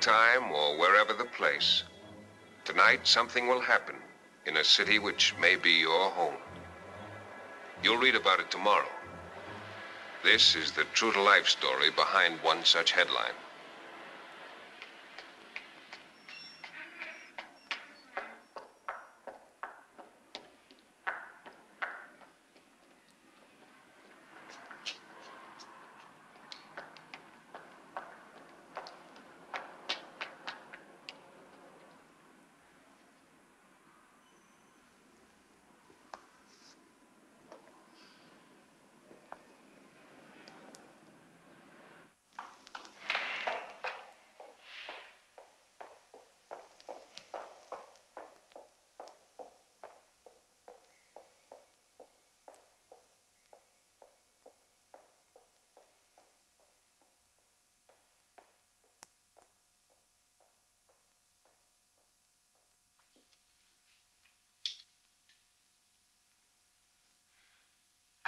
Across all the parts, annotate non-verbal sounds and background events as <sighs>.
time or wherever the place, tonight something will happen in a city which may be your home. You'll read about it tomorrow. This is the true to life story behind one such headline.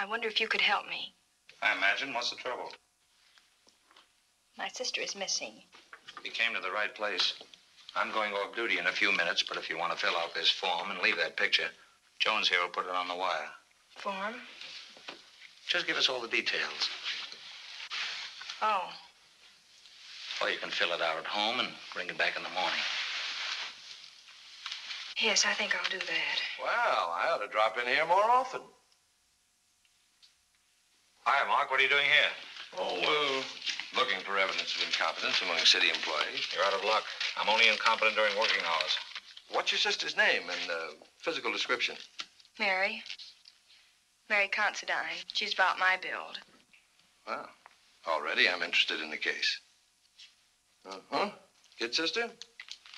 I wonder if you could help me. I imagine. What's the trouble? My sister is missing. You came to the right place. I'm going off duty in a few minutes, but if you want to fill out this form and leave that picture, Jones here will put it on the wire. Form? Just give us all the details. Oh. Or you can fill it out at home and bring it back in the morning. Yes, I think I'll do that. Well, I ought to drop in here more often. Hi, Mark. What are you doing here? Oh, uh, looking for evidence of incompetence among city employees. You're out of luck. I'm only incompetent during working hours. What's your sister's name and uh, physical description? Mary. Mary Considine. She's about my build. Well, already I'm interested in the case. Uh-huh. Kid sister?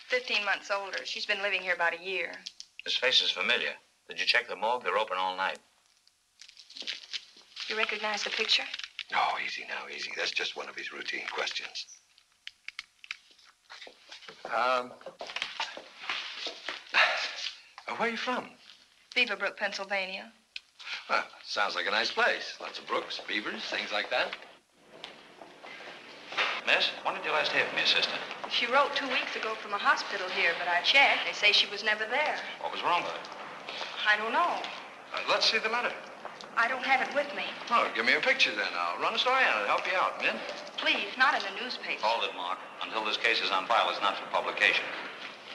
Fifteen months older. She's been living here about a year. This face is familiar. Did you check the morgue? They're open all night. You recognize the picture? Oh, easy now, easy. That's just one of his routine questions. Um, <sighs> uh, where are you from? Beaverbrook, Pennsylvania. Well, sounds like a nice place. Lots of brooks, beavers, things like that. Miss, when did you last hear from your sister? She wrote two weeks ago from a hospital here, but I checked. They say she was never there. What was wrong with her? I don't know. Uh, let's see the letter. I don't have it with me. Oh, give me a picture then. I'll run a story on it. Help you out, Min. Please, not in the newspaper. Hold it, Mark. Until this case is on file, it's not for publication.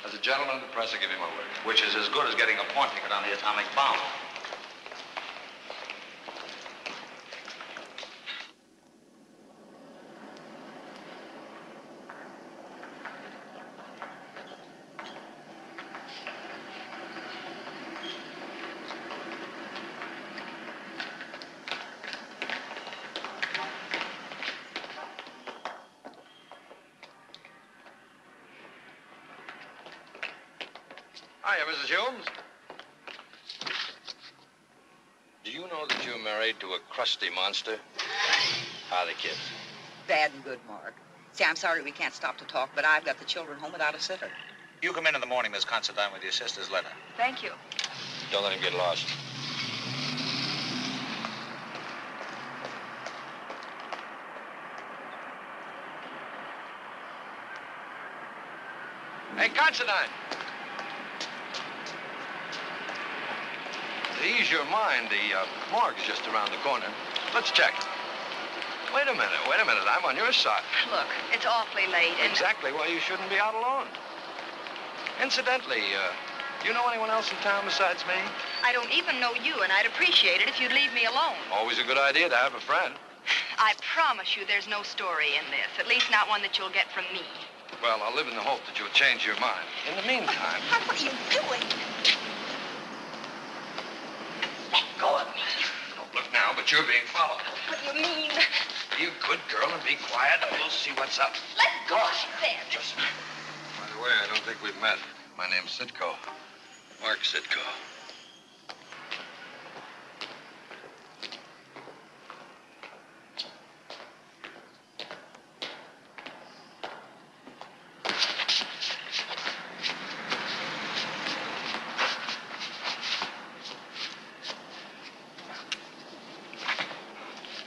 As a gentleman of the press, I give you my word. Which is as good as getting a point ticket on the atomic bomb. Hiya, Mrs. Humes. Do you know that you're married to a crusty monster? How are the kids? Bad and good, Mark. See, I'm sorry we can't stop to talk, but I've got the children home without a sitter. You come in in the morning, Miss Considine, with your sister's letter. Thank you. Don't let him get lost. Hey, Considine. To ease your mind, the uh, morgue is just around the corner. Let's check. Wait a minute, wait a minute. I'm on your side. Look, it's awfully late, Exactly why you shouldn't be out alone. Incidentally, uh, do you know anyone else in town besides me? I don't even know you, and I'd appreciate it if you'd leave me alone. Always a good idea to have a friend. <sighs> I promise you there's no story in this, at least not one that you'll get from me. Well, I'll live in the hope that you'll change your mind. In the meantime, <laughs> What are you doing? Go on. Don't look now, but you're being followed. What do you mean? Be a good girl and be quiet, and we'll see what's up. Let go, she said. Just. By the way, I don't think we've met. My name's Sitko. Mark Sitko.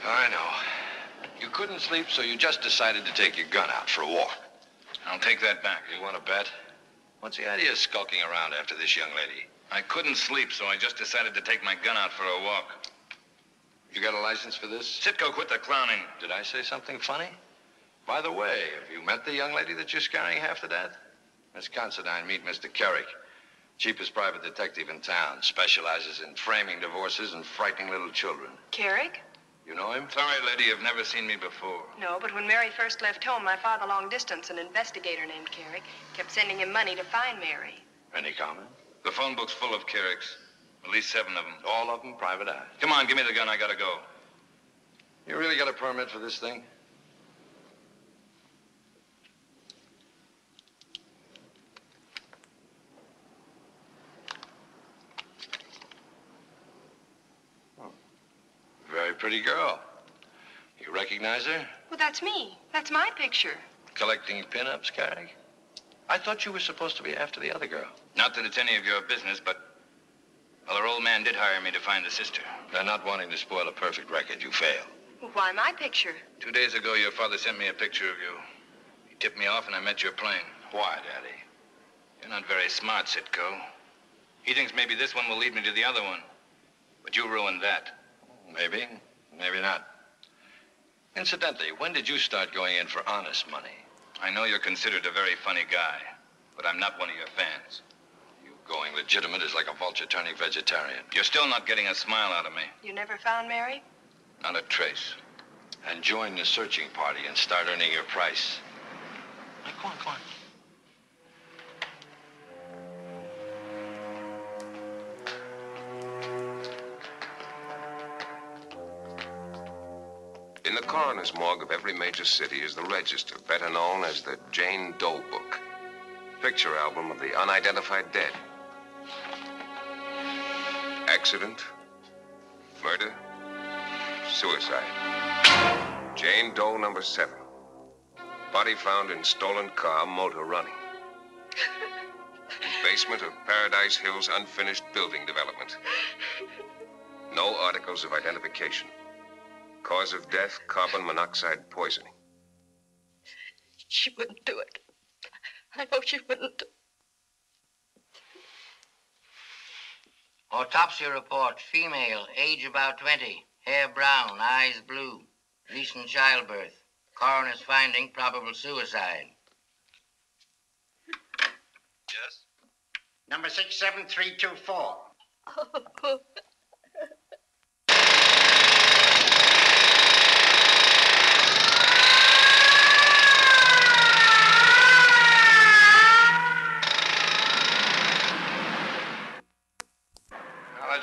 I know. You so you just decided to take your gun out for a walk. I'll take that back. You want to bet? What's the idea of skulking around after this young lady? I couldn't sleep, so I just decided to take my gun out for a walk. You got a license for this? Sitko, quit the clowning. Did I say something funny? By the way, have you met the young lady that you're scaring half to death? Miss Considine, meet Mr. Kerrick. Cheapest private detective in town. Specializes in framing divorces and frightening little children. Carrick? You know him? Sorry, lady, you've never seen me before. No, but when Mary first left home, my father, long distance, an investigator named Carrick, kept sending him money to find Mary. Any comment? The phone book's full of Carricks. At least seven of them. All of them private eyes. Come on, give me the gun. I gotta go. You really got a permit for this thing? Pretty girl. You recognize her? Well, that's me. That's my picture. Collecting pinups, Carrick? I thought you were supposed to be after the other girl. Not that it's any of your business, but. Well, our old man did hire me to find the sister. By not wanting to spoil a perfect record, you fail. Well, why my picture? Two days ago, your father sent me a picture of you. He tipped me off, and I met your plane. Why, Daddy? You're not very smart, Sitko. He thinks maybe this one will lead me to the other one. But you ruined that. Maybe, maybe not. Incidentally, when did you start going in for honest money? I know you're considered a very funny guy, but I'm not one of your fans. You going legitimate is like a vulture turning vegetarian. You're still not getting a smile out of me. You never found Mary? Not a trace. And join the searching party and start earning your price. Now, go on, go on. In the coroner's morgue of every major city is the register, better known as the Jane Doe Book. Picture album of the unidentified dead. Accident, murder, suicide. Jane Doe number seven. Body found in stolen car, motor running. Basement of Paradise Hills unfinished building development. No articles of identification. Cause of death, carbon monoxide poisoning. She wouldn't do it. I know she wouldn't. Autopsy report, female, age about 20, hair brown, eyes blue, recent childbirth. Coroner's finding probable suicide. Yes? Number 67324. <laughs>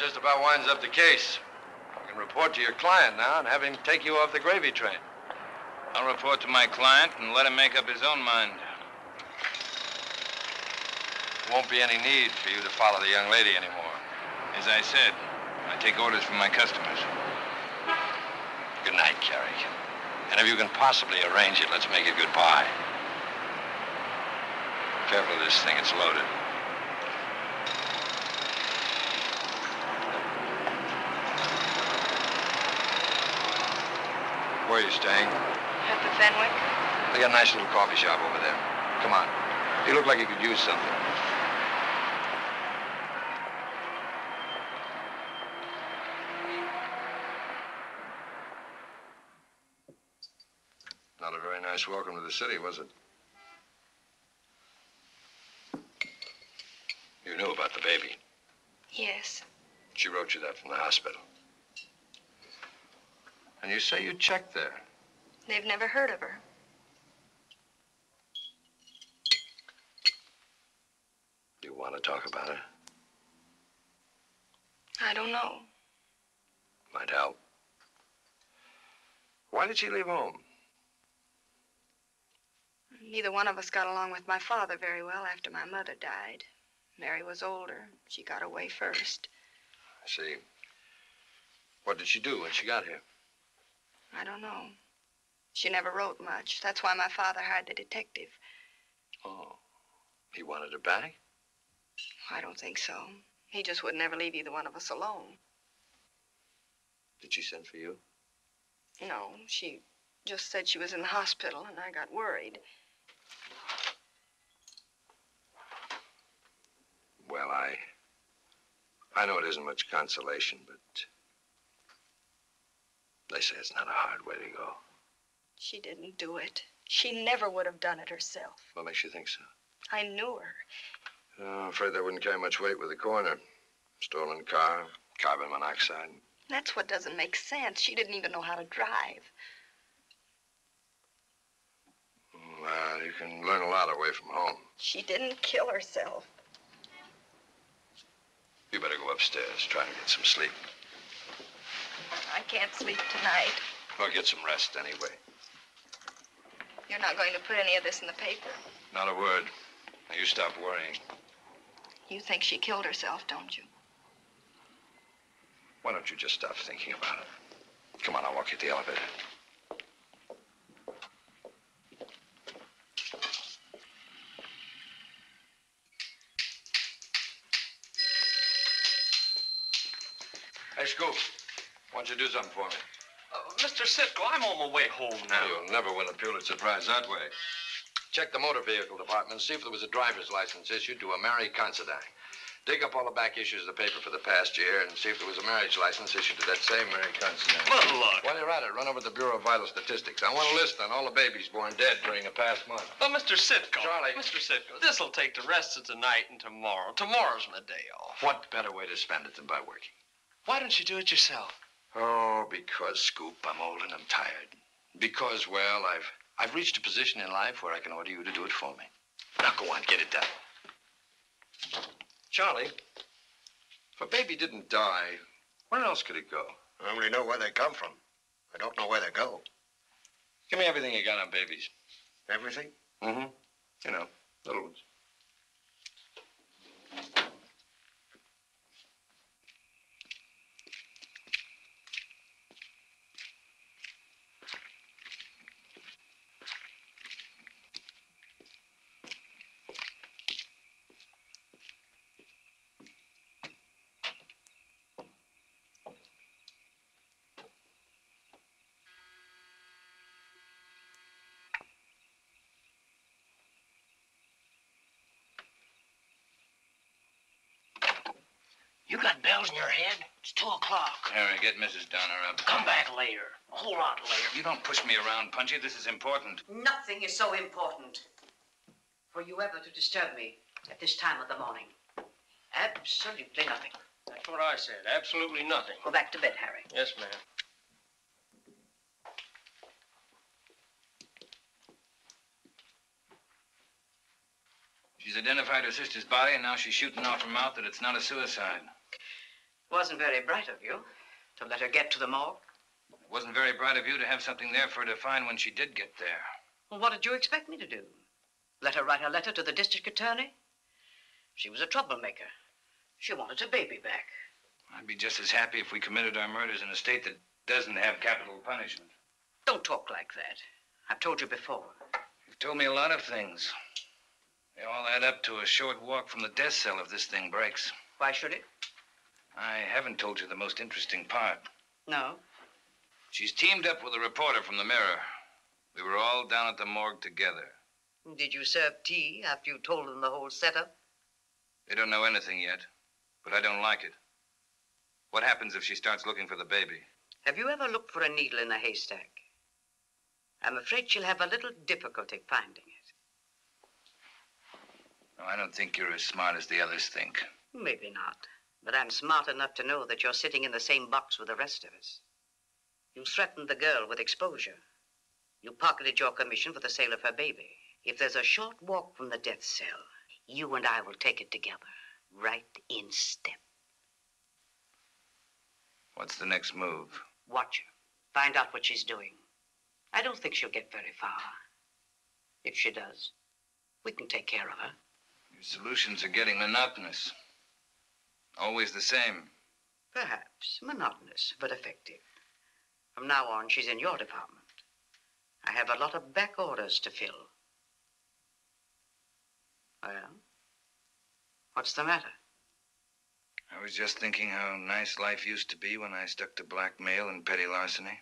just about winds up the case. You can report to your client now and have him take you off the gravy train. I'll report to my client and let him make up his own mind. Won't be any need for you to follow the young lady anymore. As I said, I take orders from my customers. Good night, Carrick. And if you can possibly arrange it, let's make it goodbye. Careful of this thing, it's loaded. Where are you staying? At the Fenwick? They got a nice little coffee shop over there. Come on. You look like you could use something. Not a very nice welcome to the city, was it? You knew about the baby. Yes. She wrote you that from the hospital. And you say you checked there. They've never heard of her. Do you want to talk about her? I don't know. Might help. Why did she leave home? Neither one of us got along with my father very well after my mother died. Mary was older. She got away first. I see. What did she do when she got here? I don't know. She never wrote much. That's why my father hired the detective. Oh. He wanted her back? I don't think so. He just would never leave either one of us alone. Did she send for you? No, she just said she was in the hospital, and I got worried. Well, I. I know it isn't much consolation, but. They say it's not a hard way to go. She didn't do it. She never would have done it herself. What makes you think so? I knew her. Oh, I'm afraid that wouldn't carry much weight with the coroner. Stolen car, carbon monoxide. That's what doesn't make sense. She didn't even know how to drive. Well, you can learn a lot away from home. She didn't kill herself. You better go upstairs, try to get some sleep. I can't sleep tonight. Or get some rest anyway. You're not going to put any of this in the paper. Not a word. Now you stop worrying. You think she killed herself, don't you? Why don't you just stop thinking about it? Come on, I'll walk you to the elevator. Hey, Scoop. Why don't you do something for me? Uh, Mr. Sitko, I'm on my way home now. You'll never win a Pulitzer Prize that way. Check the motor vehicle department, and see if there was a driver's license issued to a Mary Considine. Dig up all the back issues of the paper for the past year and see if there was a marriage license issued to that same Mary Considine. Well, look. While you're at it, run over to the Bureau of Vital Statistics. I want a list on all the babies born dead during the past month. Well, Mr. Sitko. Charlie. Mr. Sitko, this'll take the rest of tonight and tomorrow. Tomorrow's my day off. What better way to spend it than by working? Why don't you do it yourself? Oh, because, Scoop, I'm old and I'm tired. Because, well, I've I've reached a position in life where I can order you to do it for me. Now go on, get it done. Charlie, if a baby didn't die, where else could it go? I only know where they come from. I don't know where they go. Give me everything you got on babies. Everything? Mm-hmm. You know, little ones. You got bells in your head? It's two o'clock. Harry, get Mrs. Donner up. Come back later. A whole lot later. You don't push me around, Punchy. This is important. Nothing is so important for you ever to disturb me at this time of the morning. Absolutely nothing. That's what I said. Absolutely nothing. Go back to bed, Harry. Yes, ma'am. She's identified her sister's body, and now she's shooting off her mouth that it's not a suicide. Wasn't very bright of you to let her get to the morgue. It wasn't very bright of you to have something there for her to find when she did get there. Well, what did you expect me to do? Let her write a letter to the district attorney? She was a troublemaker. She wanted her baby back. I'd be just as happy if we committed our murders in a state that doesn't have capital punishment. Don't talk like that. I've told you before. You've told me a lot of things. They all add up to a short walk from the death cell if this thing breaks. Why should it? I haven't told you the most interesting part. No. She's teamed up with a reporter from the Mirror. We were all down at the morgue together. Did you serve tea after you told them the whole setup? They don't know anything yet, but I don't like it. What happens if she starts looking for the baby? Have you ever looked for a needle in a haystack? I'm afraid she'll have a little difficulty finding it. No, I don't think you're as smart as the others think. Maybe not. But I'm smart enough to know that you're sitting in the same box with the rest of us. You threatened the girl with exposure. You pocketed your commission for the sale of her baby. If there's a short walk from the death cell, you and I will take it together, right in step. What's the next move? Watch her. Find out what she's doing. I don't think she'll get very far. If she does, we can take care of her. Your solutions are getting monotonous. Always the same. Perhaps monotonous, but effective. From now on, she's in your department. I have a lot of back orders to fill. Well, what's the matter? I was just thinking how nice life used to be when I stuck to blackmail and petty larceny.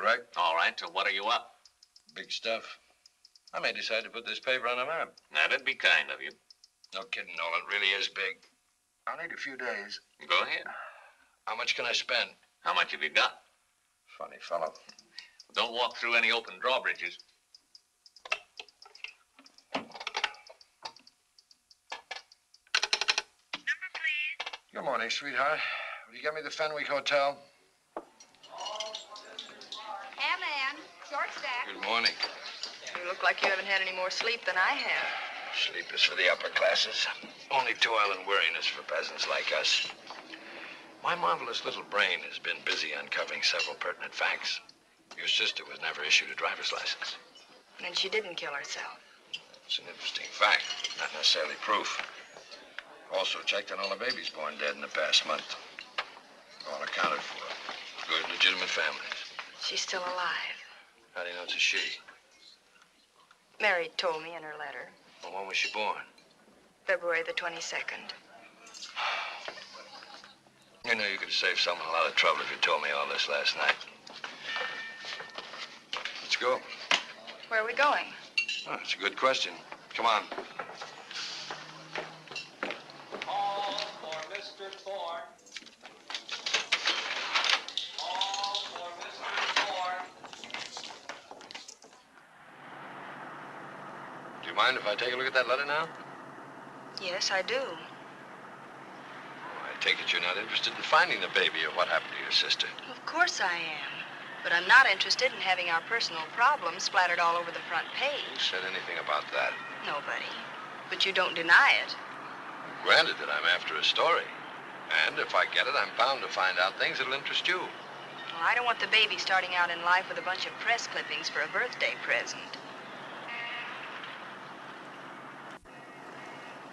Correct. All right, to what are you up? Big stuff. I may decide to put this paper on a map. Now, that'd be kind of you. No kidding, Nolan. It really is big. I'll need a few days. Go ahead. How much can I spend? How much have you got? Funny fellow. Don't walk through any open drawbridges. Number, please. Good morning, sweetheart. Will you get me the Fenwick Hotel? Ham and short stack. Good morning. You look like you haven't had any more sleep than I have. Sleep is for the upper classes. Only toil and weariness for peasants like us. My marvelous little brain has been busy uncovering several pertinent facts. Your sister was never issued a driver's license. And she didn't kill herself. It's an interesting fact, not necessarily proof. Also checked on all the babies born dead in the past month. All accounted for. Good, legitimate families. She's still alive. How do you know it's a she? Mary told me in her letter. Well, when was she born? February the 22nd. You know, you could have saved someone a lot of trouble if you told me all this last night. Let's go. Where are we going? Oh, that's a good question. Come on. All for Mr. Thorne. All for Mr. Thorne. Do you mind if I take a look at that letter now? Yes, I do. Oh, I take it you're not interested in finding the baby or what happened to your sister. Of course I am. But I'm not interested in having our personal problems splattered all over the front page. Who said anything about that? Nobody. But you don't deny it. Granted that I'm after a story. And if I get it, I'm bound to find out things that'll interest you. Well, I don't want the baby starting out in life with a bunch of press clippings for a birthday present.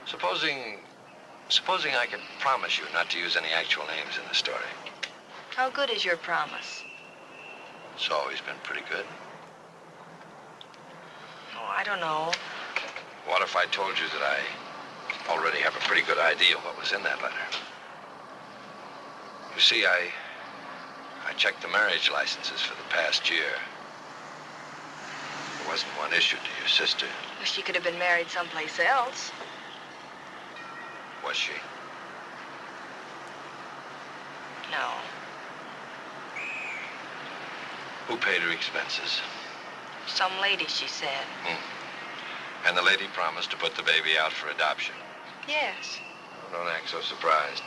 Supposing. Supposing I could promise you not to use any actual names in the story. How good is your promise? It's always been pretty good. Oh, I don't know. What if I told you that I already have a pretty good idea of what was in that letter? You see, I. I checked the marriage licenses for the past year. There wasn't one issued to your sister, Well, she could have been married someplace else. Was she? No. Who paid her expenses? Some lady, she said. Hmm. And the lady promised to put the baby out for adoption. Yes. Oh, don't act so surprised.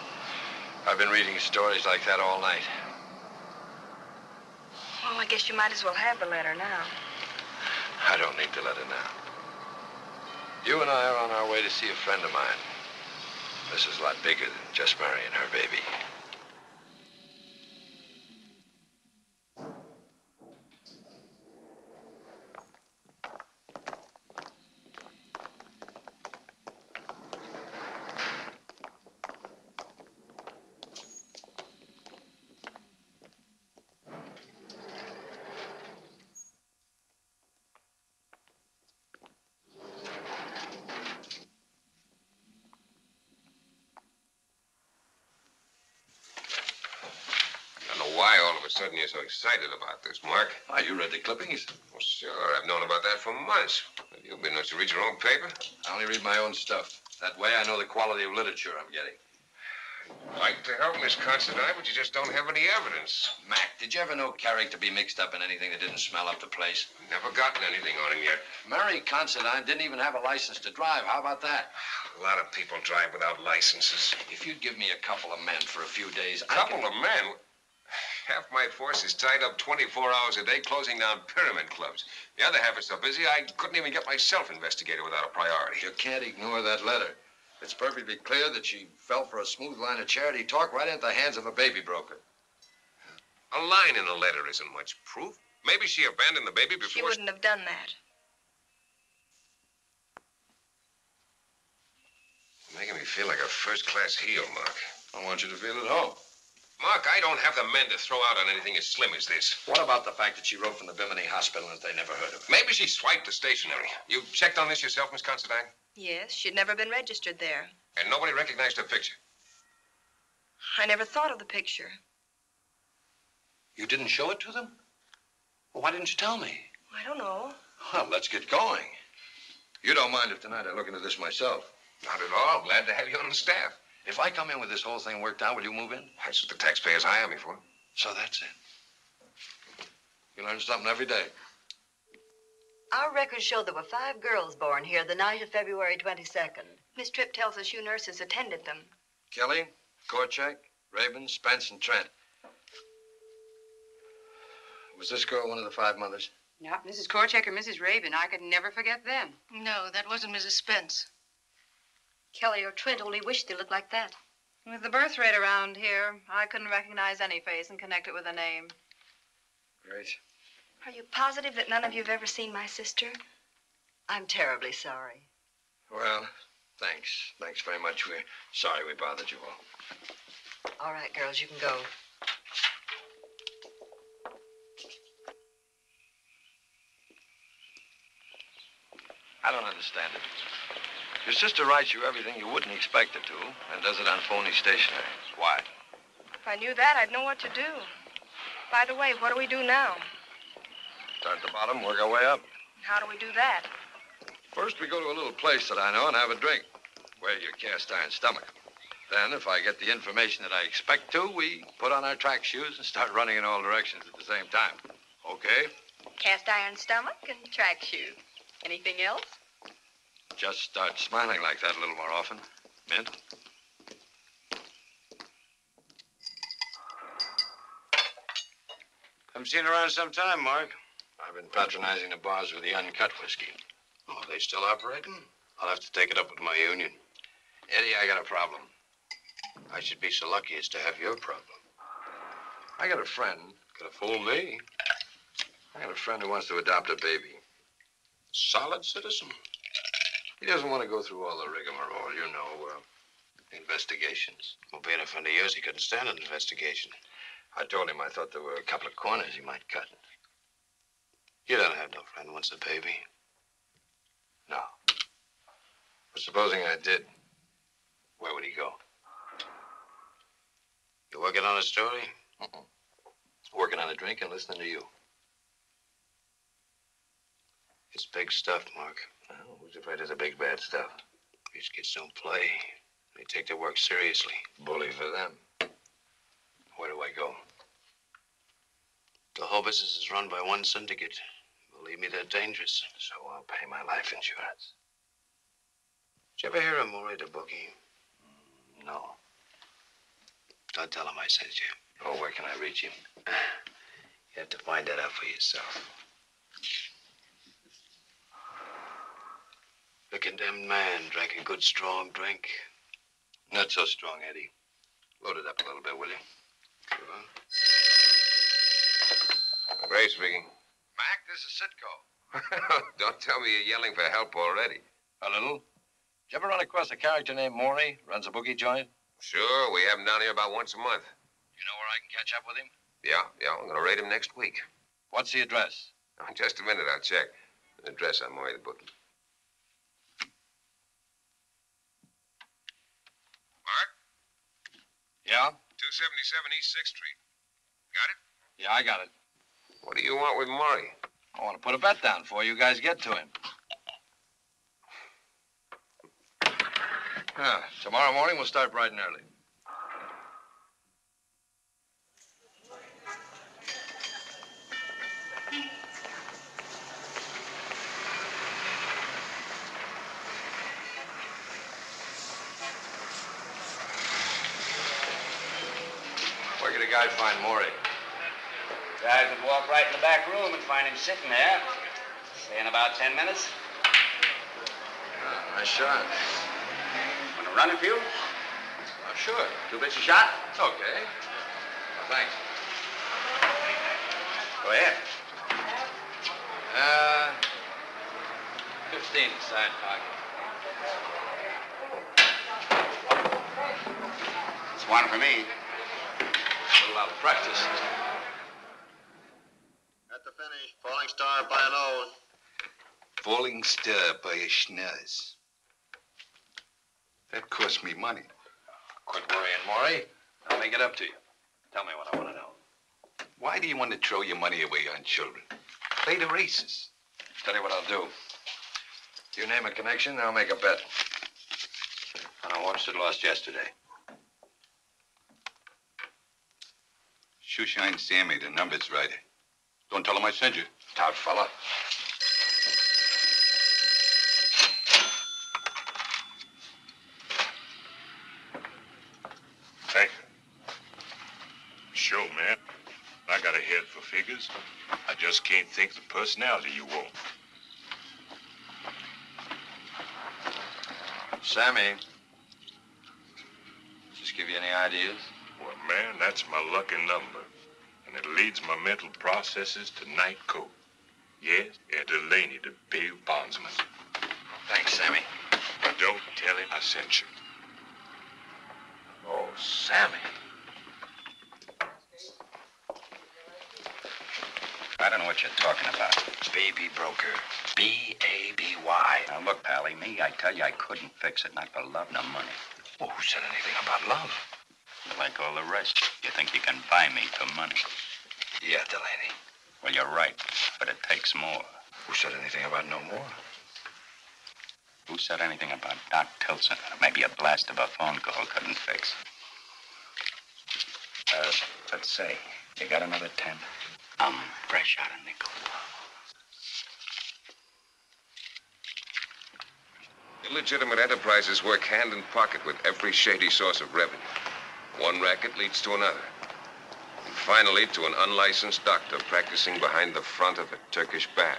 I've been reading stories like that all night. Well, I guess you might as well have the letter now. I don't need the letter now. You and I are on our way to see a friend of mine. This is a lot bigger than just marrying her baby. I don't know why all of a sudden you're so excited about this, Mark. Why, you read the clippings? Well, sure, I've known about that for months. Have you been to read your own paper? I only read my own stuff. That way I know the quality of literature I'm getting. I'd Like to help Miss Considine, but you just don't have any evidence. Mac, did you ever know Carrick to be mixed up in anything that didn't smell up the place? Never gotten anything on him yet. Mary Considine didn't even have a license to drive. How about that? A lot of people drive without licenses. If you'd give me a couple of men for a few days, A couple of men. Half my force is tied up 24 hours a day closing down pyramid clubs. The other half is so busy I couldn't even get myself investigated without a priority. You can't ignore that letter. It's perfectly clear that she fell for a smooth line of charity talk right into the hands of a baby broker. A line in a letter isn't much proof. Maybe she abandoned the baby before. She wouldn't have done that. You're Making me feel like a first-class heel, Mark. I want you to feel at home. Mark, I don't have the men to throw out on anything as slim as this. What about the fact that she wrote from the Bimini Hospital and that they never heard of her? Maybe she swiped the stationery. You checked on this yourself, Miss Considine? Yes, she'd never been registered there. And nobody recognized her picture. I never thought of the picture. You didn't show it to them? Well, why didn't you tell me? I don't know. Well, let's get going. You don't mind if tonight I look into this myself? Not at all. Glad to have you on the staff. If I come in with this whole thing worked out, will you move in? That's what the taxpayers hire me for. So that's it. You learn something every day. Our records show there were five girls born here the night of February 22nd. Miss Tripp tells us you nurses attended them. Kelly, Korchak, Raven, Spence, and Trent. Was this girl one of the five mothers? Not Mrs. Korchak or Mrs. Raven. I could never forget them. No, that wasn't Mrs. Spence. Kelly or Trent only wished they looked like that. With the birth rate around here, I couldn't recognize any face and connect it with a name. Great. Are you positive that none of you have ever seen my sister? I'm terribly sorry. Well, thanks. Thanks very much. We're sorry we bothered you all. All right, girls, you can go. I don't understand it. Your sister writes you everything you wouldn't expect her to and does it on phony stationery. Why? If I knew that, I'd know what to do. By the way, what do we do now? Start at the bottom, work our way up. How do we do that? First, we go to a little place that I know and have a drink. Wear your cast iron stomach. Then, if I get the information that I expect to, we put on our track shoes and start <laughs> running in all directions at the same time. Okay? Cast iron stomach and track shoes. Anything else? Just start smiling like that a little more often. Mint? Haven't seen around some time, Mark. I've been patronizing the bars with the uncut whiskey. Oh, they still operating? I'll have to take it up with my union. Eddie, I got a problem. I should be so lucky as to have your problem. I got a friend. Could have fooled me. I got a friend who wants to adopt a baby. Solid citizen. He doesn't want to go through all the rigmarole, you know, uh, investigations. Well, being a friend of yours, he couldn't stand an investigation. I told him I thought there were a couple of corners he might cut. You don't have no friend wants a baby. No. But supposing I did, where would he go? You working on a story? Uh-uh. Working on a drink and listening to you. It's big stuff, Mark. Well, who's afraid of the big bad stuff? These kids don't play. They take their work seriously. Bully for them. Where do I go? The whole business is run by one syndicate. Believe me, they're dangerous. So I'll pay my life insurance. Did you ever hear of Murray the bookie? Mm, no. Don't tell him I sent you. Oh, where can I reach him? <sighs> You have to find that out for yourself. The condemned man drank a good strong drink. Not so strong, Eddie. Load it up a little bit, will you? Sure. Ray speaking. Mac, this is Sitko. <laughs> Don't tell me you're yelling for help already. A little. Did you ever run across a character named Maury? Runs a boogie joint? Sure, we have him down here about once a month. You know where I can catch up with him? Yeah, yeah, I'm gonna raid him next week. What's the address? Oh, just a minute, I'll check. The address on Maury the bookie. Mark, Yeah? 277 East 6th Street. Got it? Yeah, I got it. What do you want with Maury? I want to put a bet down for you guys get to him. <sighs> Yeah, tomorrow morning we'll start bright and early. Guy find Maury? Guy could walk right in the back room and find him sitting there. Say in about ten minutes. Uh, nice shot. Want to run a few? Uh, sure. Two bits a shot? It's okay. Well, thanks. Go ahead. Uh, 15 side pocket. It's one for me. A little out of practice. At the finish, Falling Star by a nose. Falling star by a schnoz. That cost me money. Quit worrying, Maury. I'll make it up to you. Tell me what I want to know. Why do you want to throw your money away on children? Play the races. Tell you what I'll do. You name a connection, I'll make a bet. On a horse that lost yesterday. Shoeshine Sammy, the number's right. Don't tell him I sent you. Stout fella. Thank you. Sure, man. I got a head for figures. I just can't think of the personality you want. Sammy. Just give you any ideas? Well, man, that's my lucky number. And it leads my mental processes to night coat. Yes, and Delaney, the big bondsman. Thanks, Sammy. But Don't tell him I sent you. Oh, Sammy. I don't know what you're talking about. Baby broker. B-A-B-Y. Now, look, Pally, me, I tell you I couldn't fix it, not for love nor money. Well, who said anything about love? Like all the rest, you think you can buy me for money. Yeah, Delaney. Well, you're right, but it takes more. Who said anything about no more? Who said anything about Doc Tilson? Maybe a blast of a phone call couldn't fix. Uh, let's say, you got another ten? I'm fresh out of nickel. Illegitimate enterprises work hand in pocket with every shady source of revenue. One racket leads to another. And finally, to an unlicensed doctor practicing behind the front of a Turkish bath.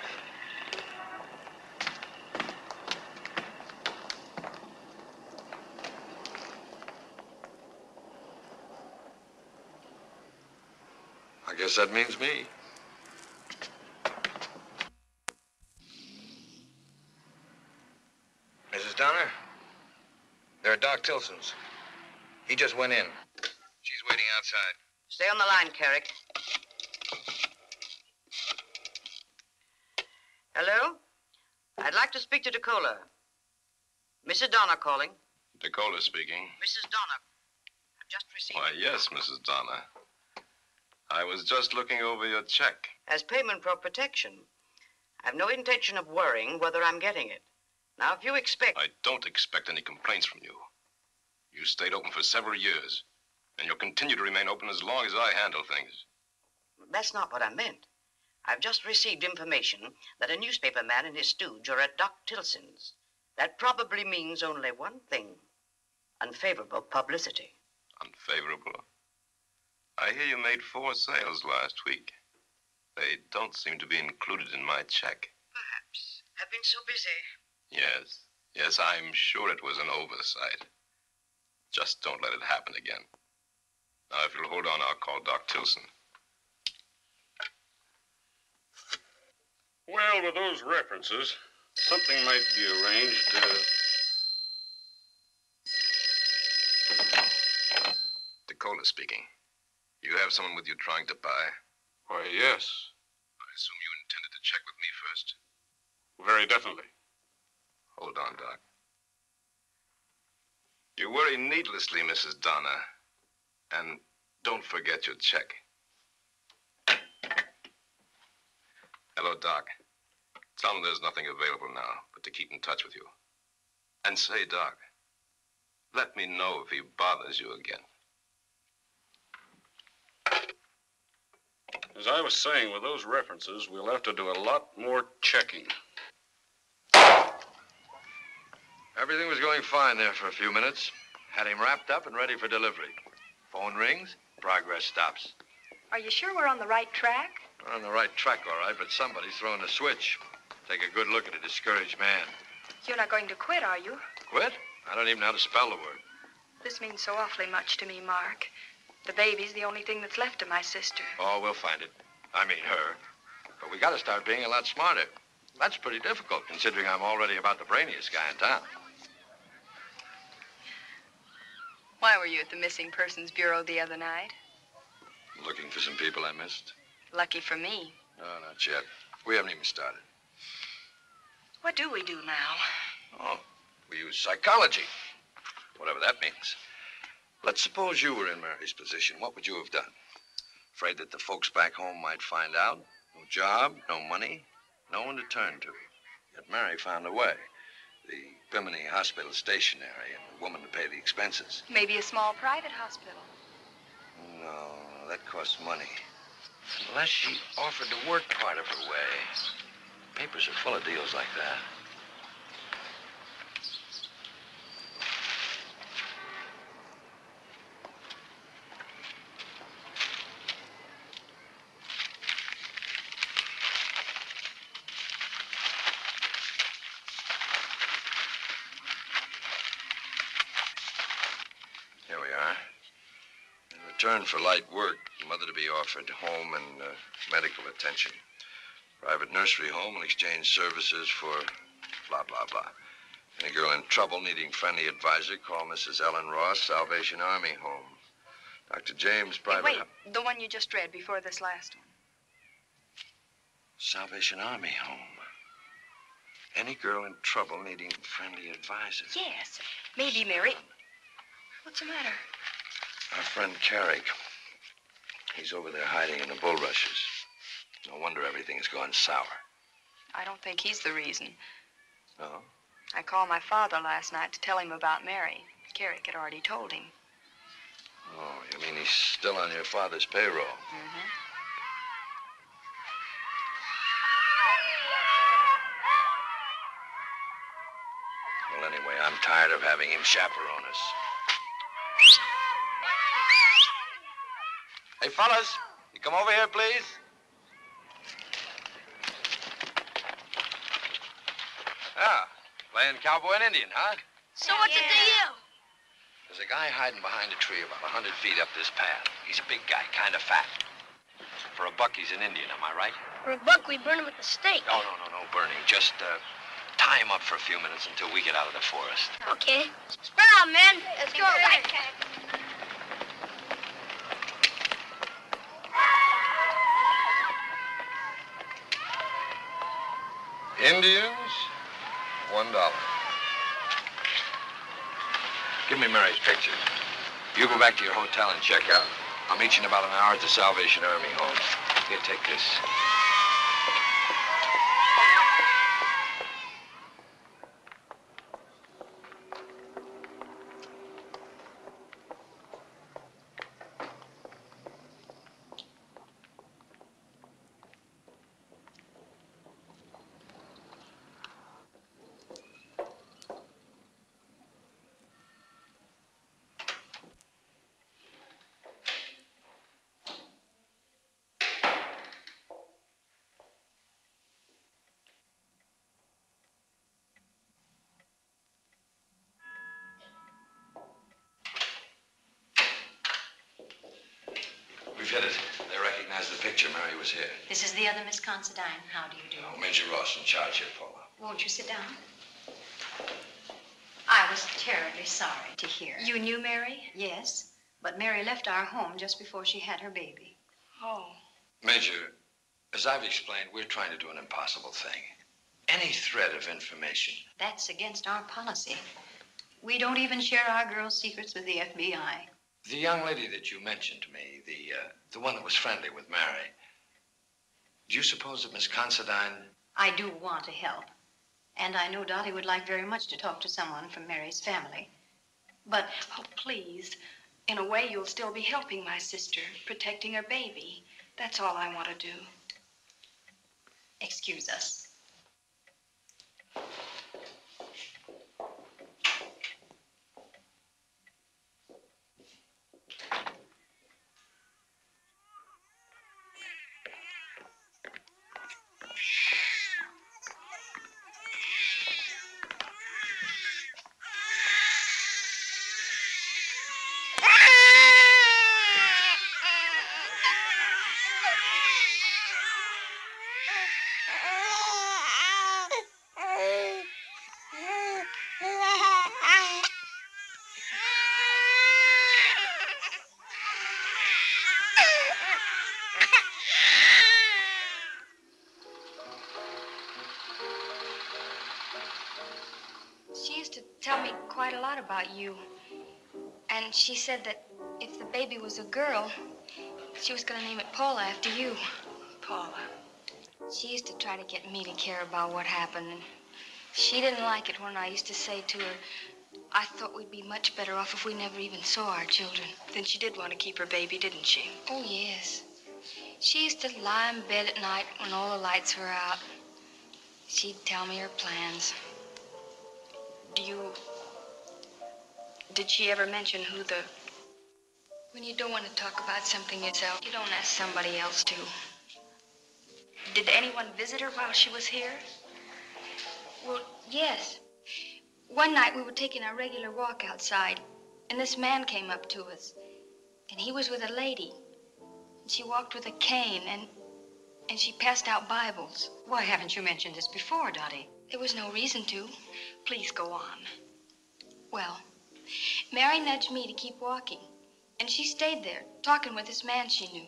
I guess that means me. Mrs. Donner? There are Doc Tilsons. He just went in. Outside. Stay on the line, Carrick. Hello? I'd like to speak to Decola. Mrs. Donner calling. Decola speaking. Mrs. Donner. I've just received. Why, yes, Mrs. Donner. I was just looking over your check. As payment for protection. I've no intention of worrying whether I'm getting it. Now, if you expect. I don't expect any complaints from you. You stayed open for several years, and you'll continue to remain open as long as I handle things. That's not what I meant. I've just received information that a newspaper man and his stooge are at Doc Tilson's. That probably means only one thing unfavorable publicity. Unfavorable. I hear you made four sales last week. They don't seem to be included in my check. Perhaps. I've been so busy. Yes, yes, I'm sure it was an oversight. Just don't let it happen again. Now, if you'll hold on, I'll call Doc Tilson. Well, with those references, something might be arranged. Uh... Decola speaking. You have someone with you trying to buy? Why, yes. I assume you intended to check with me first. Very definitely. Hold on, Doc. You worry needlessly, Mrs. Donner. And don't forget your check. Hello, Doc. Tell him there's nothing available now but to keep in touch with you. And say, Doc, let me know if he bothers you again. As I was saying, with those references, we'll have to do a lot more checking. Everything was going fine there for a few minutes. Had him wrapped up and ready for delivery. Phone rings, progress stops. Are you sure we're on the right track? We're on the right track, all right, but somebody's throwing a switch. Take a good look at a discouraged man. You're not going to quit, are you? Quit? I don't even know how to spell the word. This means so awfully much to me, Mark. The baby's the only thing that's left of my sister. Oh, we'll find it. I mean, her. But we got to start being a lot smarter. That's pretty difficult, considering I'm already about the brainiest guy in town. Why were you at the Missing Persons Bureau the other night? Looking for some people I missed? Lucky for me. No, not yet. We haven't even started. What do we do now? Oh, we use psychology. Whatever that means. Let's suppose you were in Mary's position. What would you have done? Afraid that the folks back home might find out? No job, no money, no one to turn to. Yet Mary found a way. The Bimini Hospital stationery and a woman to pay the expenses. Maybe a small private hospital. No, that costs money. Unless she offered to work part of her way. Papers are full of deals like that. Here we are. In for light work, mother to be offered home and uh, medical attention. Private nursery home will exchange services for blah, blah, blah. Any girl in trouble needing friendly advisor, call Mrs. Ellen Ross, Salvation Army Home. Dr. James, private... Wait, the one you just read before this last one. Salvation Army Home. Any girl in trouble needing friendly advisor. Yes. Maybe, Mary. What's the matter? Our friend Carrick. He's over there hiding in the bulrushes. No wonder everything has gone sour. I don't think he's the reason. No? I called my father last night to tell him about Mary. Carrick had already told him. Oh, you mean he's still on your father's payroll? Mm-hmm. Well, anyway, I'm tired of having him chaperone us. Hey, fellas, you come over here, please. Ah, playing cowboy and Indian, huh? So what's the deal? There's a guy hiding behind a tree about a 100 feet up this path. He's a big guy, kind of fat. For a buck, he's an Indian, am I right? For a buck, we burn him at the stake. No, no, no, no, Bernie. Just uh, tie him up for a few minutes until we get out of the forest. Okay. Spread out, men. Let's go. Right. Indians, one dollar. Give me Mary's picture. You go back to your hotel and check out. I'll meet you in about an hour at the Salvation Army home. Here, take this. We've hit it. They recognize the picture. Mary was here. This is the other Miss Considine. How do you do? Oh, Major Ross in charge here, Paula. Won't you sit down? I was terribly sorry to hear. You knew Mary? Yes, but Mary left our home just before she had her baby. Oh. Major, as I've explained, we're trying to do an impossible thing. Any thread of information. That's against our policy. We don't even share our girls' secrets with the FBI. The young lady that you mentioned to me, the one that was friendly with Mary. Do you suppose that Miss Considine? I do want to help. And I know Dottie would like very much to talk to someone from Mary's family. But Oh, please. In a way, you'll still be helping my sister, protecting her baby. That's all I want to do. excuse us. She said that if the baby was a girl, she was going to name it Paula after you. Paula. She used to try to get me to care about what happened. And she didn't like it when I used to say to her, I thought we'd be much better off if we never even saw our children. Then she did want to keep her baby, didn't she? Oh, yes. She used to lie in bed at night when all the lights were out. She'd tell me her plans. Do you. Did she ever mention who the. When you don't want to talk about something yourself, you don't ask somebody else to. Did anyone visit her while she was here? Well, yes. One night we were taking our regular walk outside, and this man came up to us. And he was with a lady. And she walked with a cane, and and she passed out Bibles. Why haven't you mentioned this before, Dottie? There was no reason to. Please go on. Well, Mary nudged me to keep walking, and she stayed there, talking with this man she knew.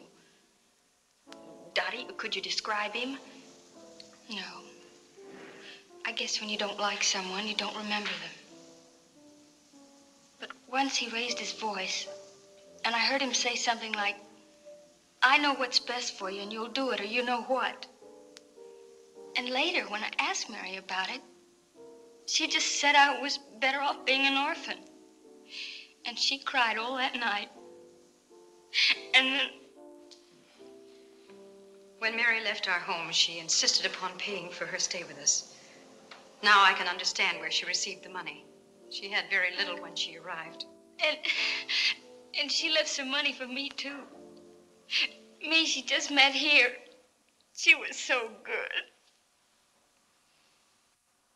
Dottie, could you describe him? No. I guess when you don't like someone, you don't remember them. But once he raised his voice, and I heard him say something like, I know what's best for you, and you'll do it, or you know what. And later, when I asked Mary about it, she just said I was better off being an orphan. And she cried all that night. And then When Mary left our home, she insisted upon paying for her stay with us. Now I can understand where she received the money. She had very little when she arrived. And and she left some money for me too. Me she just met here. She was so good.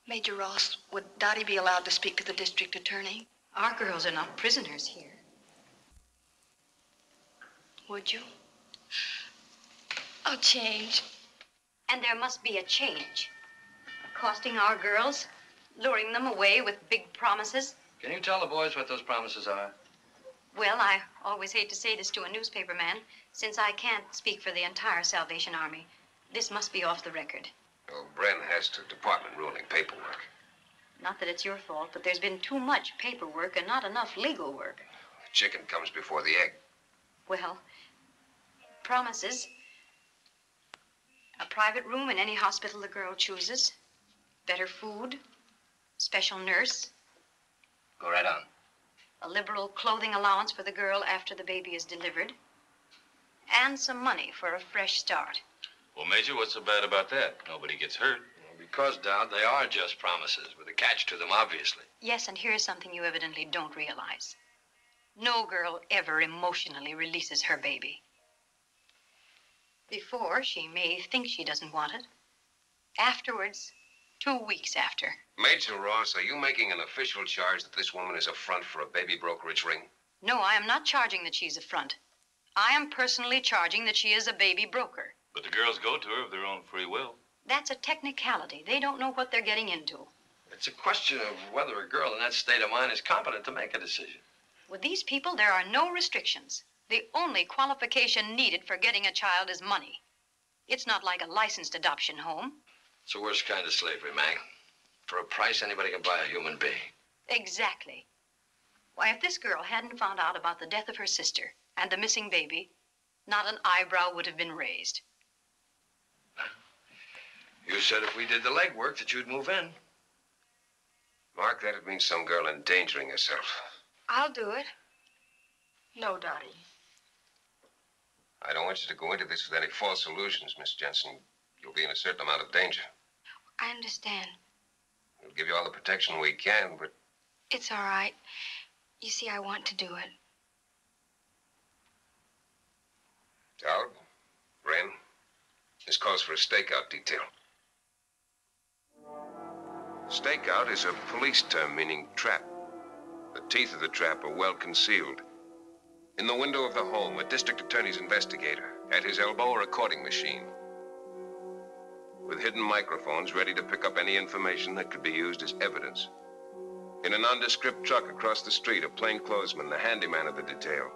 Major Ross, would Dottie be allowed to speak to the district attorney? Our girls are not prisoners here. Would you? I'll change. And there must be a change. Costing our girls, luring them away with big promises. Can you tell the boys what those promises are? Well, I always hate to say this to a newspaper man, since I can't speak for the entire Salvation Army. This must be off the record. Well, Bren has to department ruling paperwork. Not that it's your fault, but there's been too much paperwork and not enough legal work. The chicken comes before the egg. Well, promises. A private room in any hospital the girl chooses. Better food. Special nurse. Go right on. A liberal clothing allowance for the girl after the baby is delivered. And some money for a fresh start. Well, Major, what's so bad about that? Nobody gets hurt. Because, Dowd, they are just promises, with a catch to them, obviously. Yes, and here's something you evidently don't realize. No girl ever emotionally releases her baby. Before, she may think she doesn't want it. Afterwards, two weeks after. Major Ross, are you making an official charge that this woman is a front for a baby brokerage ring? No, I am not charging that she's a front. I am personally charging that she is a baby broker. But the girls go to her of their own free will. That's a technicality. They don't know what they're getting into. It's a question of whether a girl in that state of mind is competent to make a decision. With these people, there are no restrictions. The only qualification needed for getting a child is money. It's not like a licensed adoption home. It's the worst kind of slavery, Mag. For a price, anybody can buy a human being. Exactly. Why, if this girl hadn't found out about the death of her sister and the missing baby, not an eyebrow would have been raised. You said if we did the legwork that you'd move in. Mark, that'd mean some girl endangering herself. I'll do it. No, Dottie. I don't want you to go into this with any false illusions, Miss Jensen. You'll be in a certain amount of danger. I understand. We'll give you all the protection we can, but It's all right. You see, I want to do it. Dowd, Bren, this calls for a stakeout detail. Stakeout is a police term meaning trap. The teeth of the trap are well concealed. In the window of the home, a district attorney's investigator. At his elbow, a recording machine. With hidden microphones ready to pick up any information that could be used as evidence. In a nondescript truck across the street, a plainclothesman, the handyman of the detail.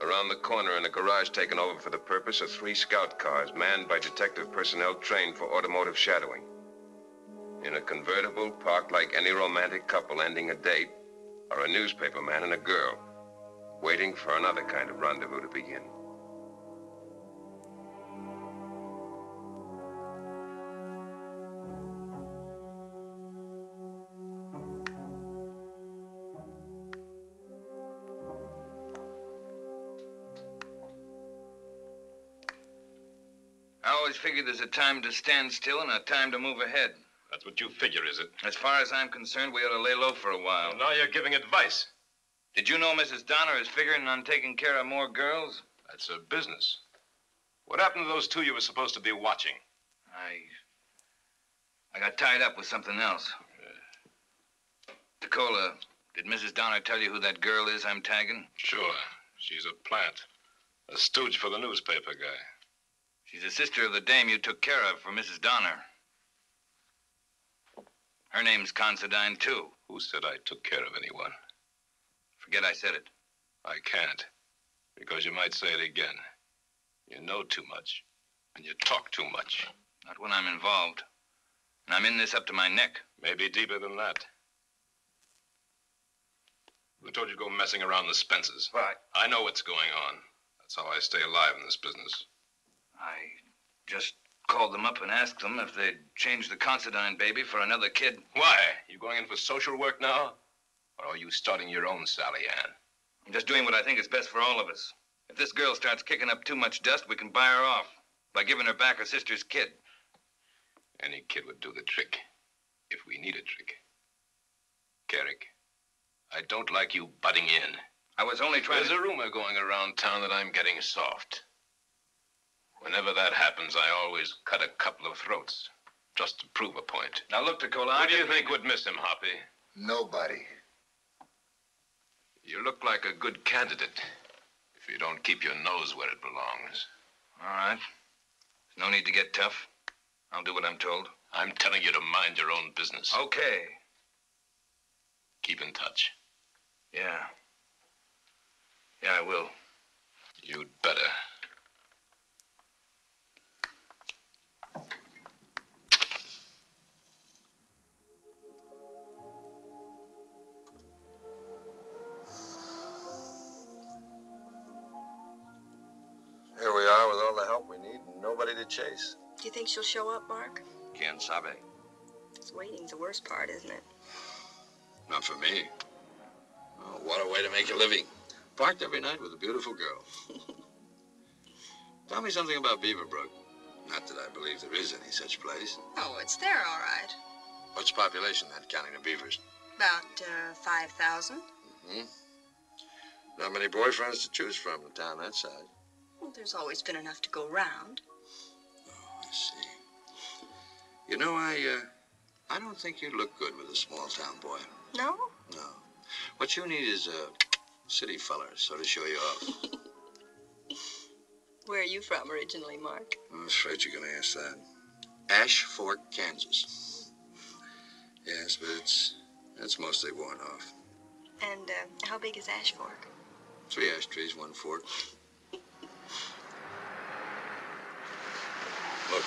Around the corner, in a garage taken over for the purpose, are three scout cars manned by detective personnel trained for automotive shadowing. In a convertible parked like any romantic couple ending a date, or a newspaper man and a girl, waiting for another kind of rendezvous to begin. I always figure there's a time to stand still and a time to move ahead. That's what you figure, is it? As far as I'm concerned, we ought to lay low for a while. Well, now you're giving advice. Did you know Mrs. Donner is figuring on taking care of more girls? That's her business. What happened to those two you were supposed to be watching? I. I got tied up with something else. Decola, did Mrs. Donner tell you who that girl is I'm tagging? Sure. She's a plant. A stooge for the newspaper guy. She's a sister of the dame you took care of for Mrs. Donner. Her name's Considine, too. Who said I took care of anyone? Forget I said it. I can't. Because you might say it again. You know too much. And you talk too much. Not when I'm involved. And I'm in this up to my neck. Maybe deeper than that. Who told you to go messing around the Spencers? Why? I know what's going on. That's how I stay alive in this business. I just called them up and asked them if they'd change the Considine baby for another kid. Why? You going in for social work now? Or are you starting your own Sally Ann? I'm just doing what I think is best for all of us. If this girl starts kicking up too much dust, we can buy her off by giving her back her sister's kid. Any kid would do the trick. If we need a trick. Carrick, I don't like you butting in. I was only trying There's to... a rumor going around town that I'm getting soft. Whenever that happens, I always cut a couple of throats. Just to prove a point. Now look, Decola, Who I do you think would miss him, Hoppy? Nobody. You look like a good candidate. If you don't keep your nose where it belongs. All right. There's no need to get tough. I'll do what I'm told. I'm telling you to mind your own business. Okay. Keep in touch. Yeah. Yeah, I will. You'd better. Need and nobody to chase. Do you think she'll show up, Mark? Quien sabe? It's waiting's the worst part, isn't it? Not for me. Oh, what a way to make a living. Parked every night with a beautiful girl. <laughs> Tell me something about Beaverbrook. Not that I believe there is any such place. Oh, it's there, all right. What's the population then, counting the beavers? About uh, 5,000. Hmm? Not many boyfriends to choose from in town that size. Well, there's always been enough to go round. See. You know, I, uh, I don't think you'd look good with a small town boy. No? No. What you need is a city feller, so to show you off. <laughs> Where are you from originally, Mark? I'm afraid you're going to ask that. Ash Fork, Kansas. Yes, but it's it's mostly worn off. And uh, how big is Ash Fork? Three ash trees, one fork. Look.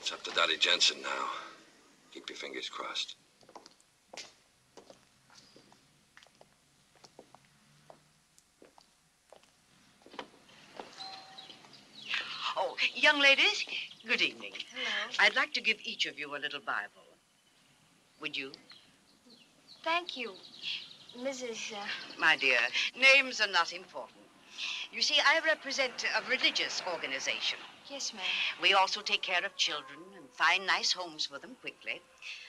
It's up to Dottie Jensen now. Keep your fingers crossed. Oh, young ladies, good evening. Hello. I'd like to give each of you a little Bible. Would you? Thank you, Mrs. Uh, My dear, names are not important. You see, I represent a religious organization. yes, ma'am. We also take care of children and find nice homes for them quickly.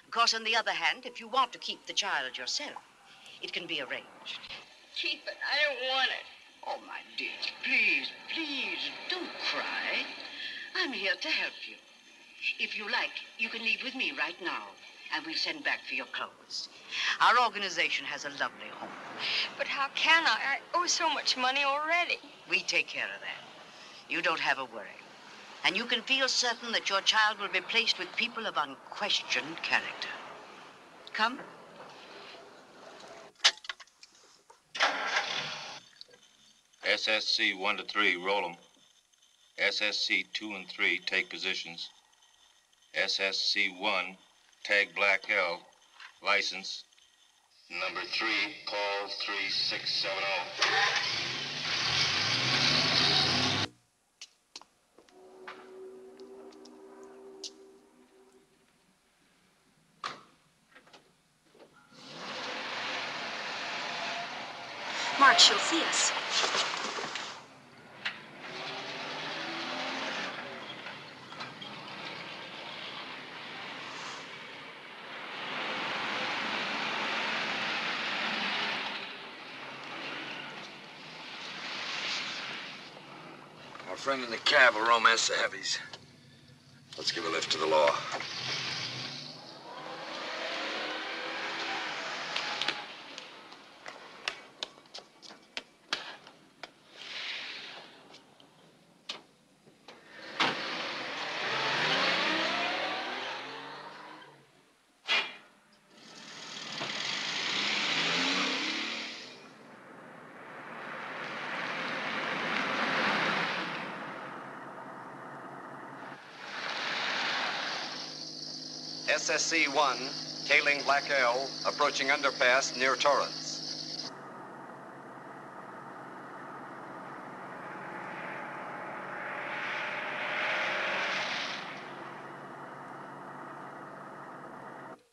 Of course, on the other hand, if you want to keep the child yourself, it can be arranged. Keep it. I don't want it. Oh, my dear, please, please, don't cry. I'm here to help you. If you like, you can leave with me right now, and we'll send back for your clothes. Our organization has a lovely home. But how can I? I owe so much money already. We take care of that. You don't have a worry. And you can feel certain that your child will be placed with people of unquestioned character. Come. SSC 1 to 3, roll 'em. SSC 2 and 3 take positions. SSC 1, tag Black L, license. Number 3, call 3670. Mark, she'll see us. Our friend in the cab will romance the heavies. Let's give a lift to the law. SSC 1, tailing Black L, approaching underpass near Torrance.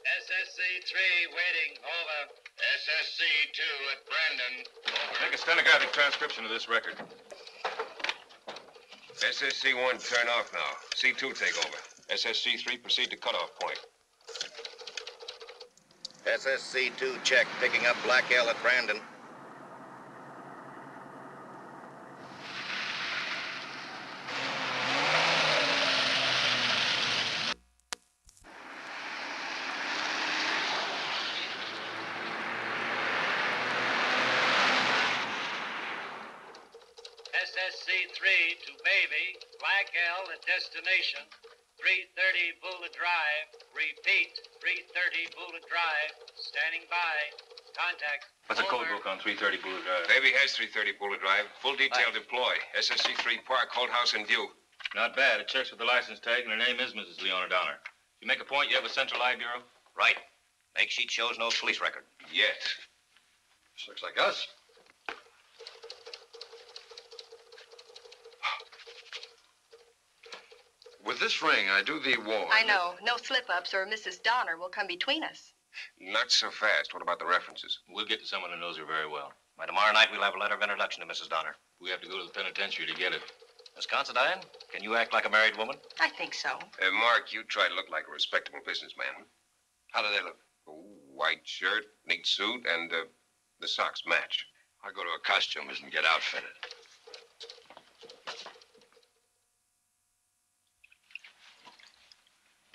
SSC 3 waiting, over. SSC 2 at Brandon, Make a stenographic transcription of this record. SSC 1, turn off now. C2, take over. SSC 3, proceed to cutoff point. SSC 2 check, picking up Black L at Brandon. SSC 3 to Baby, Black L at destination, 330 Bullet Drive. Repeat, 330 Bullet Drive. Standing by. Contact. What's the code book on 330 Bullet Drive? Baby has 330 Bullet Drive. Full detail deploy. SSC 3 Park, Holt House in view. Not bad. It checks with the license tag, and her name is Mrs. Leona Donner. You make a point, you have a central eye bureau? Right. Make sheet shows no police record. Yet. This looks like us. With this ring, I do thee warn. I know. No slip ups or Mrs. Donner will come between us. Not so fast. What about the references? We'll get to someone who knows her very well. By tomorrow night, we'll have a letter of introduction to Mrs. Donner. We have to go to the penitentiary to get it. Miss Considine, can you act like a married woman? I think so. Uh, Mark, you try to look like a respectable businessman. How do they look? Oh, white shirt, neat suit, and uh, the socks match. I'll go to a costumist and get outfitted.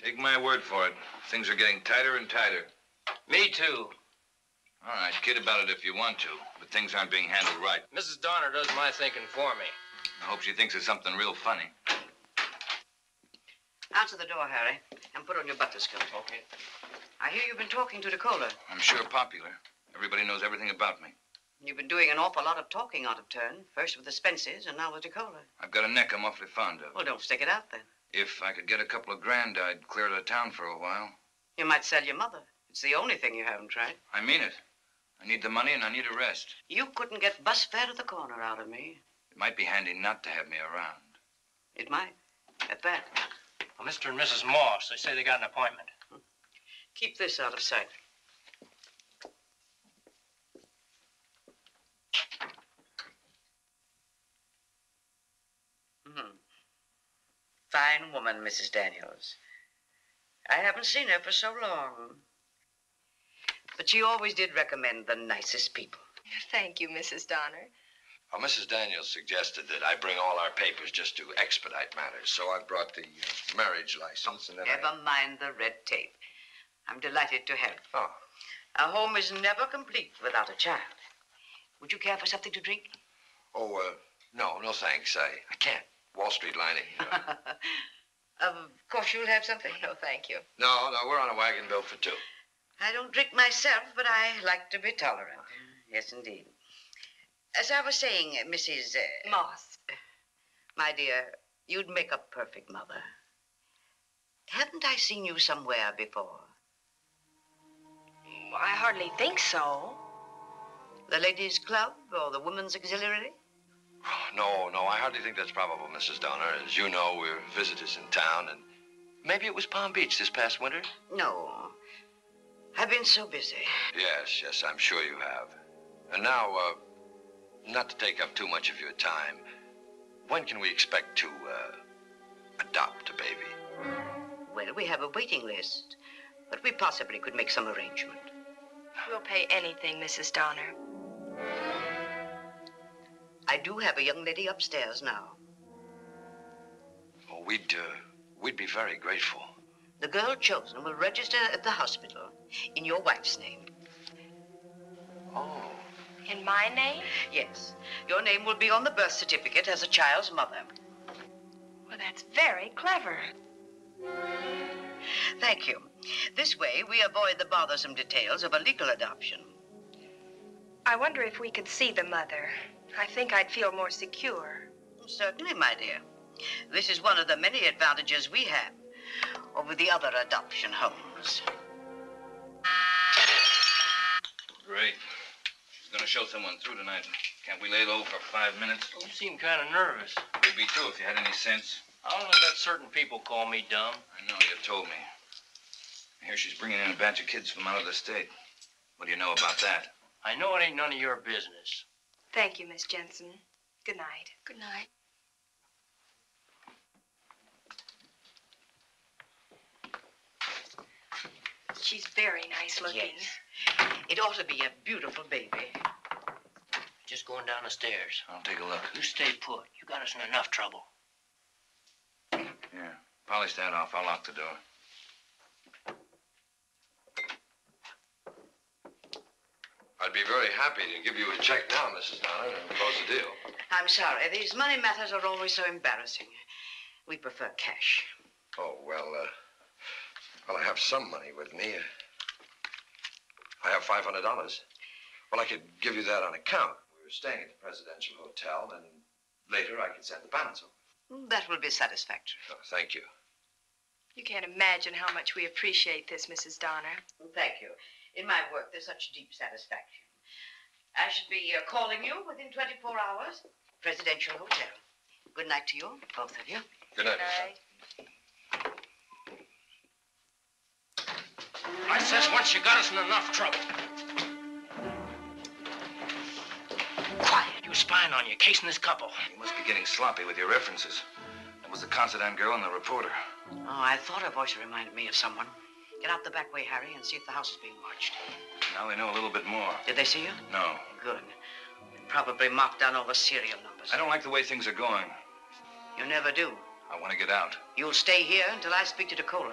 Take my word for it. Things are getting tighter and tighter. Me too. All right, kid about it if you want to, but things aren't being handled right. Mrs. Donner does my thinking for me. I hope she thinks of something real funny. Answer the door, Harry, and put on your butler's coat. Okay. I hear you've been talking to Decola. I'm sure popular. Everybody knows everything about me. You've been doing an awful lot of talking out of turn. First with the Spences, and now with Decola. I've got a neck I'm awfully fond of. Well, don't stick it out then. If I could get a couple of grand, I'd clear out of town for a while. You might sell your mother. It's the only thing you haven't tried. I mean it. I need the money and I need a rest. You couldn't get bus fare to the corner out of me. It might be handy not to have me around. It might. At that. Well, Mr. and Mrs. Moss, they say they got an appointment. Keep this out of sight. Hmm. Fine woman, Mrs. Daniels. I haven't seen her for so long. But she always did recommend the nicest people. Thank you, Mrs. Donner. Well, Mrs. Daniels suggested that I bring all our papers just to expedite matters, so I brought the uh, marriage license and then I... Never mind the red tape. I'm delighted to help. Oh. A home is never complete without a child. Would you care for something to drink? Oh, uh, no, no thanks. I, I can't. Wall Street lining. you know. <laughs> Of course you'll have something. <laughs> No, thank you. no, no, we're on a wagon bill for two. I don't drink myself, but I like to be tolerant. Yes, indeed. As I was saying, uh, Mrs. Uh, Moss. My dear, You'd make a perfect mother. Haven't I seen you somewhere before? I hardly think so. The ladies' club or the women's auxiliary? No, no, I hardly think that's probable, Mrs. Donner. As you know, we're visitors in town, and maybe it was Palm Beach this past winter? No. I've been so busy. Yes, yes, I'm sure you have. And now, uh, not to take up too much of your time, when can we expect to, uh, adopt a baby? Well, we have a waiting list, but we possibly could make some arrangement. We'll pay anything, Mrs. Donner. I do have a young lady upstairs now. Oh, we'd, uh, we'd be very grateful. The girl chosen will register at the hospital in your wife's name. Oh. In my name? Yes. Your name will be on the birth certificate as a child's mother. Well, that's very clever. Thank you. This way, we avoid the bothersome details of a legal adoption. I wonder if we could see the mother. I think I'd feel more secure. Certainly, my dear. This is one of the many advantages we have over the other adoption homes. Great. She's gonna show someone through tonight. Can't we lay low for five minutes? You seem kind of nervous. You'd be too if you had any sense. I only let certain people call me dumb. I know, you told me. I hear she's bringing in a batch of kids from out of the state. What do you know about that? I know it ain't none of your business. Thank you, Miss Jensen. Good night. Good night. She's very nice looking. Yes. It ought to be a beautiful baby. Just going down the stairs. I'll take a look. You stay put. You got us in enough trouble. Yeah. Polish that off. I'll lock the door. I'd be very happy to give you a check now, Mrs. Donner, and close the deal. I'm sorry. These money matters are always so embarrassing. We prefer cash. Oh, well, uh, well, I have some money with me. I have $500. Well, I could give you that on account. We were staying at the Presidential Hotel, and later I could send the balance over. That will be satisfactory. Oh, thank you. You can't imagine how much we appreciate this, Mrs. Donner. Thank you. In my work, there's such deep satisfaction. I should be uh, calling you within 24 hours. Presidential Hotel. Good night to you, both of you. Good night. I says once you got us in enough trouble. Quiet. You spying on you, casing this couple. You must be getting sloppy with your references. That was the Considine girl and the reporter. Oh, I thought her voice reminded me of someone. Get out the back way, Harry, and see if the house is being watched. Now they know a little bit more. Did they see you? No. Good. They probably marked down all the serial numbers. I don't like the way things are going. You never do. I want to get out. You'll stay here until I speak to Decola.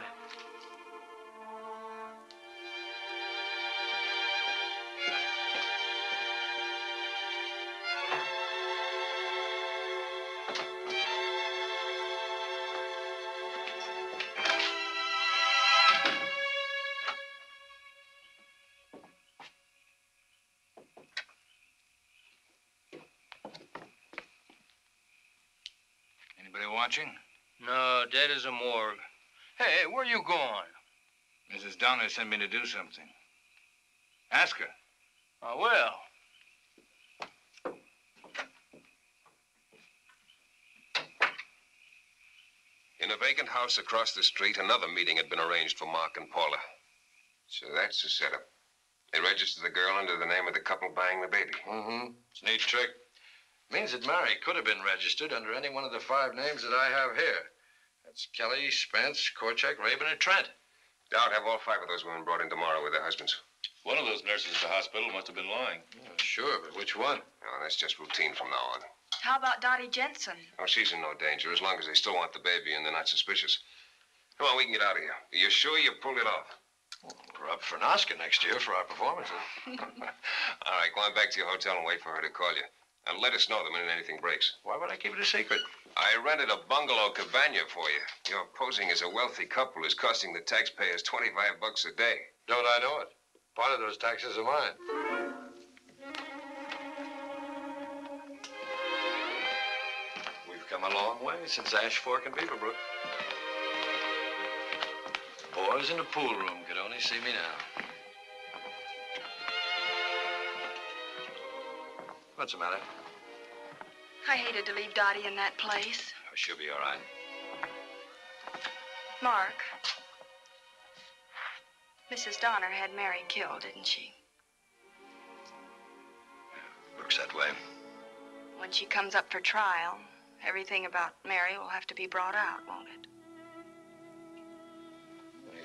No, a morgue. Hey, where are you going? Mrs. Donner sent me to do something. Ask her. I will. In a vacant house across the street, another meeting had been arranged for Mark and Paula. So that's the setup. They registered the girl under the name of the couple buying the baby. Mm-hmm. It's a neat trick. Means that Mary could have been registered under any one of the five names that I have here. That's Kelly, Spence, Korchak, Raven, and Trent. Doubt have all five of those women brought in tomorrow with their husbands. One of those nurses at the hospital must have been lying. Yeah, sure, but which one? Oh, that's just routine from now on. How about Dottie Jensen? Oh, she's in no danger as long as they still want the baby and they're not suspicious. Come on, we can get out of here. Are you sure you pulled it off? We're up for an Oscar next year for our performances. <laughs> <laughs> All right, go on back to your hotel and wait for her to call you. And let us know the minute anything breaks. Why would I keep it a secret? I rented a bungalow cabana for you. Your posing as a wealthy couple is costing the taxpayers 25 bucks a day. Don't I know it? Part of those taxes are mine. We've come Come a long way since Ash Fork and Beaverbrook. Boys in the pool room could only see me now. What's the matter? I hated to leave Dottie in that place. Oh, she'll be all right. Mark. Mrs. Donner had Mary killed, didn't she? Looks that way. When she comes up for trial, everything about Mary will have to be brought out, won't it?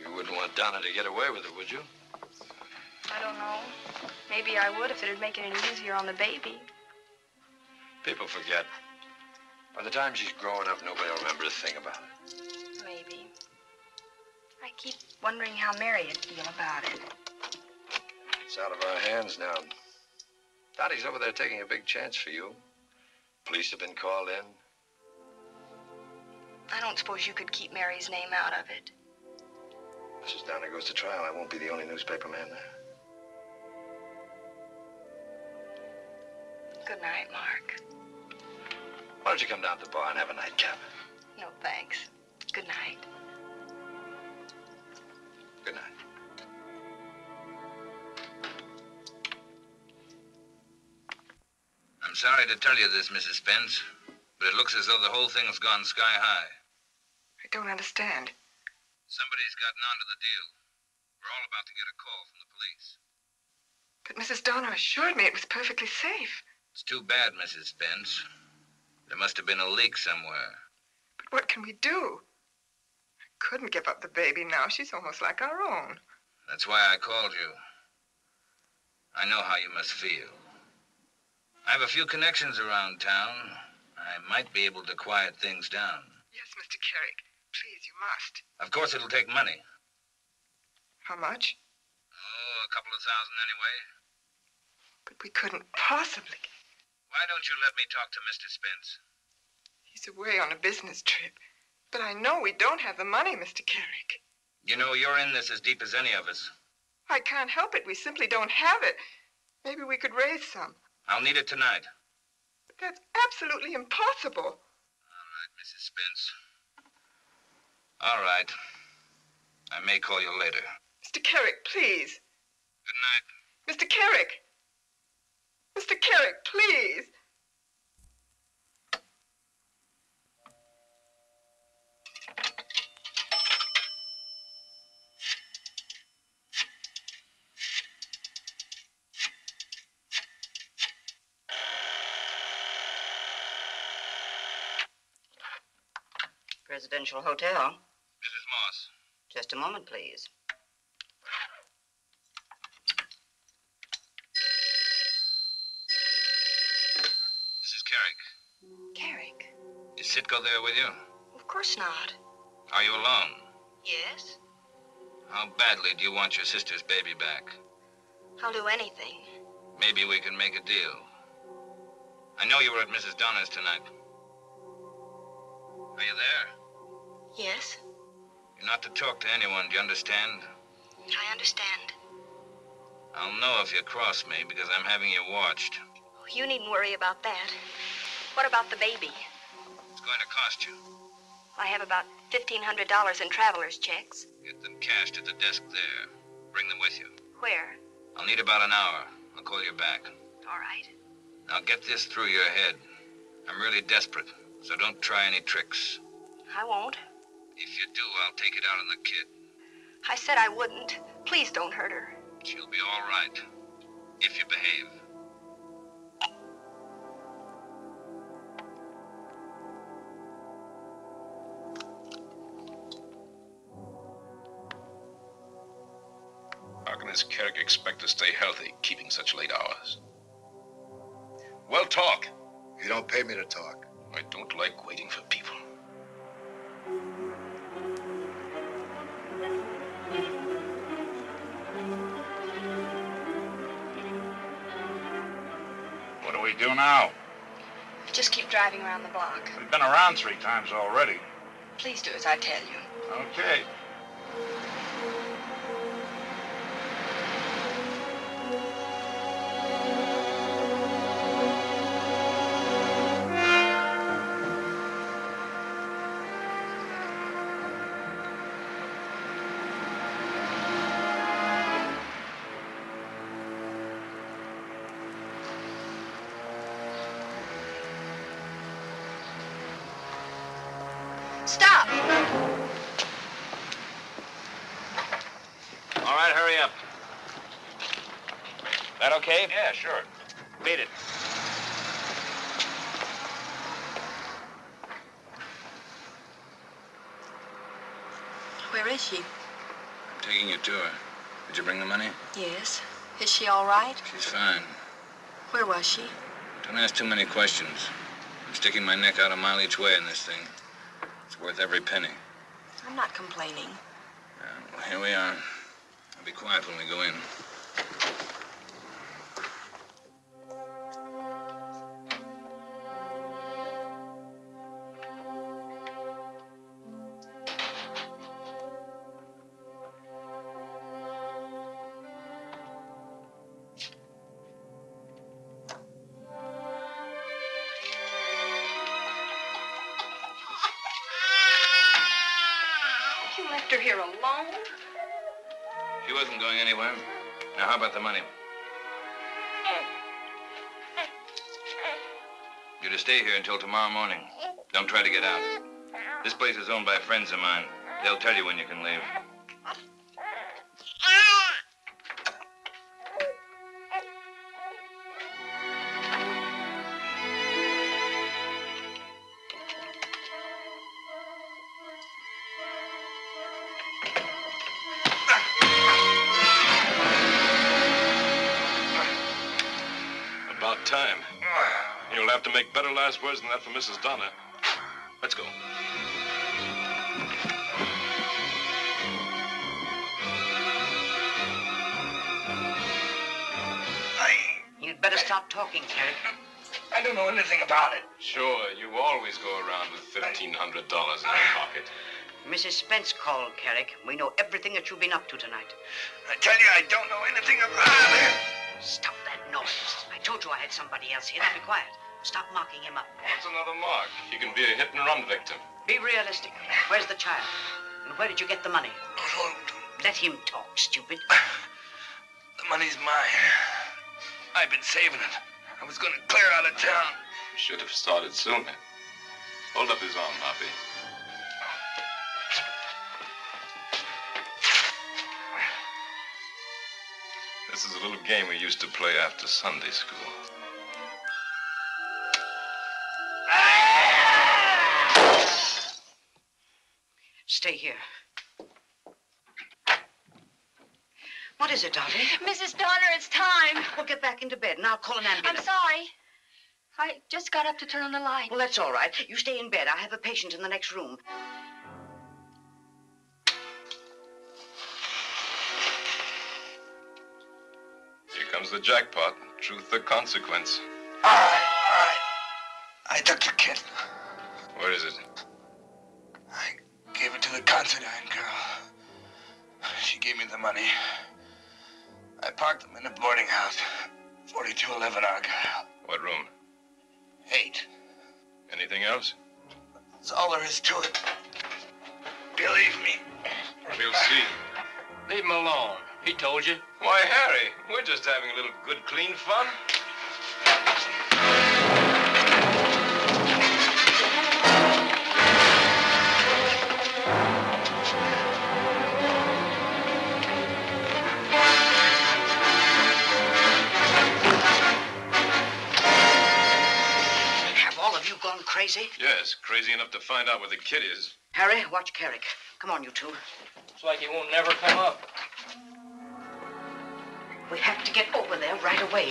You wouldn't want Donner to get away with it, would you? I don't know. Maybe I would if it'd make it any easier on the baby. People forget. By the time she's growing up, nobody will remember a thing about it. Maybe. I keep wondering how Mary would feel about it. It's out of our hands now. Dottie's over there taking a big chance for you. Police have been called in. I don't suppose you could keep Mary's name out of it. Mrs. Donner goes to trial. I won't be the only newspaper man there. Good night, Mark. Why don't you come down to the bar and have a nightcap? No, thanks. Good night. Good night. I'm sorry to tell you this, Mrs. Spence, but it looks as though the whole thing's gone sky high. I don't understand. Somebody's gotten onto the deal. We're all about to get a call from the police. But Mrs. Donner assured me it was perfectly safe. It's too bad, Mrs. Spence. There must have been a leak somewhere. But what can we do? I couldn't give up the baby now. She's almost like our own. That's why I called you. I know how you must feel. I have a few connections around town. I might be able to quiet things down. Yes, Mr. Carrick. Please, you must. Of course, it'll take money. How much? Oh, a couple of thousand anyway. But we couldn't possibly. Why don't you let me talk to Mr. Spence? He's away on a business trip. But I know we don't have the money, Mr. Carrick. You know, you're in this as deep as any of us. I can't help it. We simply don't have it. Maybe we could raise some. I'll need it tonight. But that's absolutely impossible. All right, Mrs. Spence. All right. I may call you later. Mr. Carrick, please. Good night. Mr. Carrick! Mr. Carrick, please! Presidential Hotel. Mrs. Moss. Just a moment, please. Mrs. Carrick. Carrick? Is Sitko there with you? Of course not. Are you alone? Yes? How badly do you want your sister's baby back? I'll do anything. Maybe we can make a deal. I know you were at Mrs. Donner's tonight. Are you there? Yes? You're not to talk to anyone, do you understand? I understand. I'll know if you cross me because I'm having you watched. Oh, you needn't worry about that. What about the baby? It's going to cost you. I have about $1,500 in traveler's checks. Get them cashed at the desk there. Bring them with you. Where? I'll need about an hour. I'll call you back. All right. Now get this through your head. I'm really desperate, so don't try any tricks. I won't. If you do, I'll take it out on the kid. I said I wouldn't. Please don't hurt her. She'll be all right. If you behave. How can this expect to stay healthy, keeping such late hours? Well, talk. You don't pay me to talk. I don't like waiting for people. What do we do now? Just keep driving around the block. We've been around three times already. Please do as I tell you. Okay. That? Yeah, sure. Beat it. Where is she? I'm taking you to her. Did you bring the money? Yes. Is she all right? She's fine. Where was she? Don't ask too many questions. I'm sticking my neck out a mile each way in this thing. It's worth every penny. I'm not complaining. Well, here we are. I'll be quiet when we go in. Until tomorrow morning. Don't try to get out. This place is owned by friends of mine. They'll tell you when you can leave. Make better last words than that for Mrs. Donner. Let's go. You'd better stop talking, Carrick. <laughs> I don't know anything about it. Sure, you always go around with $1,500 in your pocket. Mrs. Spence called, Carrick. We know everything that you've been up to tonight. I tell you, I don't know anything about it. Stop that noise. I told you I had somebody else here. Now be quiet. Stop mocking him up. What's another mark? He can be a hit and run victim. Be realistic. Where's the child? And where did you get the money? Let him talk, stupid. <sighs> The money's mine. I've been saving it. I was going to clear out of town. You Should have started sooner. Hold up his arm, Hoppy. This is a little game we used to play after Sunday school. Stay here. What is it, Dottie? Mrs. Donner, it's time. Well, get back into bed and I'll call an ambulance. I'm sorry. I just got up to turn on the light. Well, that's all right. You stay in bed. I have a patient in the next room. Here comes the jackpot. Truth or consequence. All right, all right. I took the kid. Where is it? Gave it to the Considine girl. She gave me the money. I parked them in a boarding house. 4211 Argyle. What room? Eight. Anything else? That's all there is to it. Believe me. We'll see. Leave him alone. He told you. Why, Harry, we're just having a little good, clean fun. Gone crazy? Yes, crazy enough to find out where the kid is. Harry, watch Carrick. Come on, you two. Looks like he won't never come up. We have to get over there right away.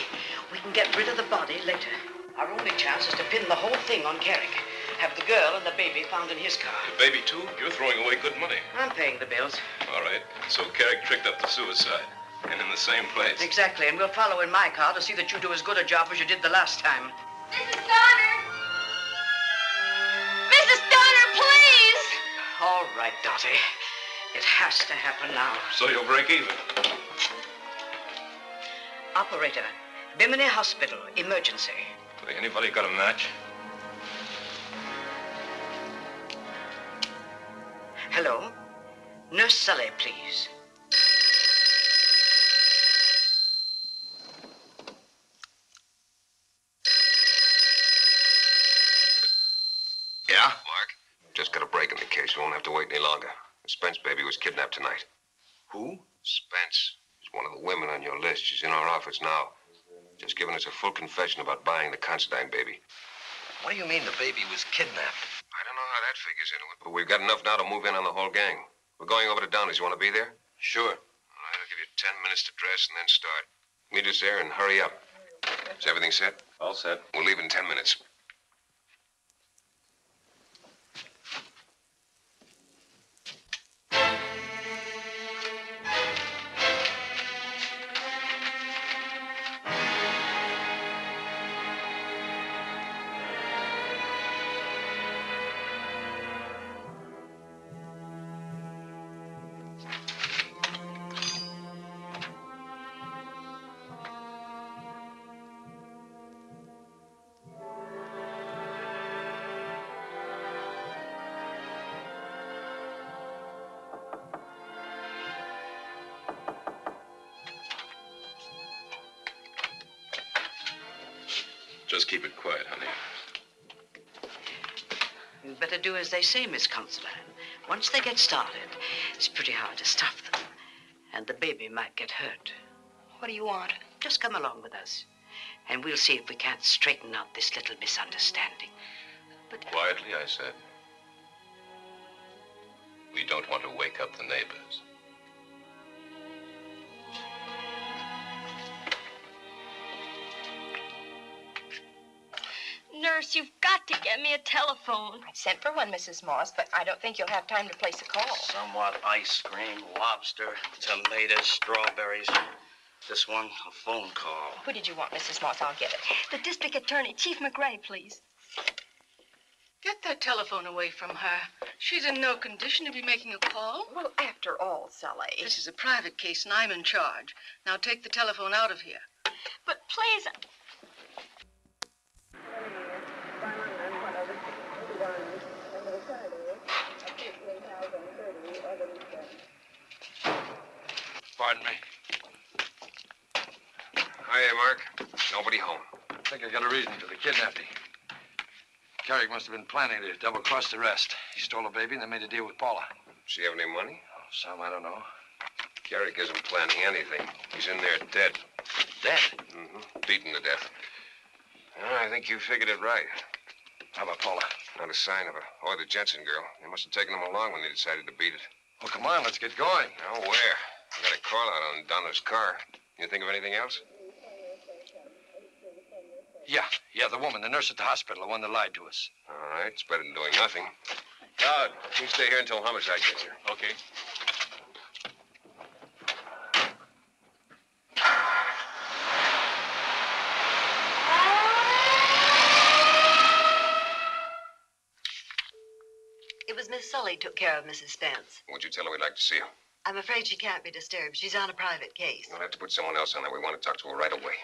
We can get rid of the body later. Our only chance is to pin the whole thing on Carrick. Have the girl and the baby found in his car. The baby, too? You're throwing away good money. I'm paying the bills. All right. So Carrick tricked up the suicide. And in the same place. Exactly, and we'll follow in my car to see that you do as good a job as you did the last time. Mrs. Donner! All right, Dottie. It has to happen now. So you'll break even. Operator, Bimini Hospital, emergency. Hey, Anybody got a match? Hello? Nurse Sully, please. Yeah? Mark, Just got a break in the case. We won't have to wait any longer. The Spence baby was kidnapped tonight. Who? Spence. She's one of the women on your list. She's in our office now. Just giving us a full confession about buying the Considine baby. What do you mean the baby was kidnapped? I don't know how that figures into it, but we've got enough now to move in on the whole gang. We're going over to Downey's. You want to be there? Sure. All right, I'll give you ten minutes to dress and then start. Meet us there and hurry up. Is everything set? All set. We'll leave in ten minutes. They say, Miss Considine. Once they get started, it's pretty hard to stop them. And the baby might get hurt. What do you want? Just come along with us. And we'll see if we can't straighten out this little misunderstanding. Quietly, I said. Get me a telephone. I sent for one, Mrs. Moss, but I don't think you'll have time to place a call. Somewhat ice cream, lobster, tomatoes, strawberries. This one, a phone call. Who did you want, Mrs. Moss? I'll get it. The district attorney, Chief McRae, please. Get that telephone away from her. She's in no condition to be making a call. Well, after all, Sally. This is a private case, and I'm in charge. Now take the telephone out of here. But please. Pardon me. Hiya, Mark. Nobody home. I think I got a reason for the kidnapping. Carrick must have been planning to double cross the rest. He stole a baby and then made a deal with Paula. Does She have any money? Oh, some, I don't know. Carrick isn't planning anything. He's in there dead. Dead? Mm-hmm. Beaten to death. I think you figured it right. How about Paula? Not a sign of her. Or the Jensen girl. They must have taken them along when they decided to beat it. Well, come on, let's get going. Now, where? I got a call out on Donner's car. You think of anything else? Yeah, yeah, the woman, the nurse at the hospital, the one that lied to us. All right, it's better than doing nothing. Doug, uh, you stay here until homicide gets here. Okay. It was Miss Sully took care of Mrs. Spence. Would you tell her we'd like to see her? I'm afraid she can't be disturbed. She's on a private case. We'll have to put someone else on there. We want to talk to her right away.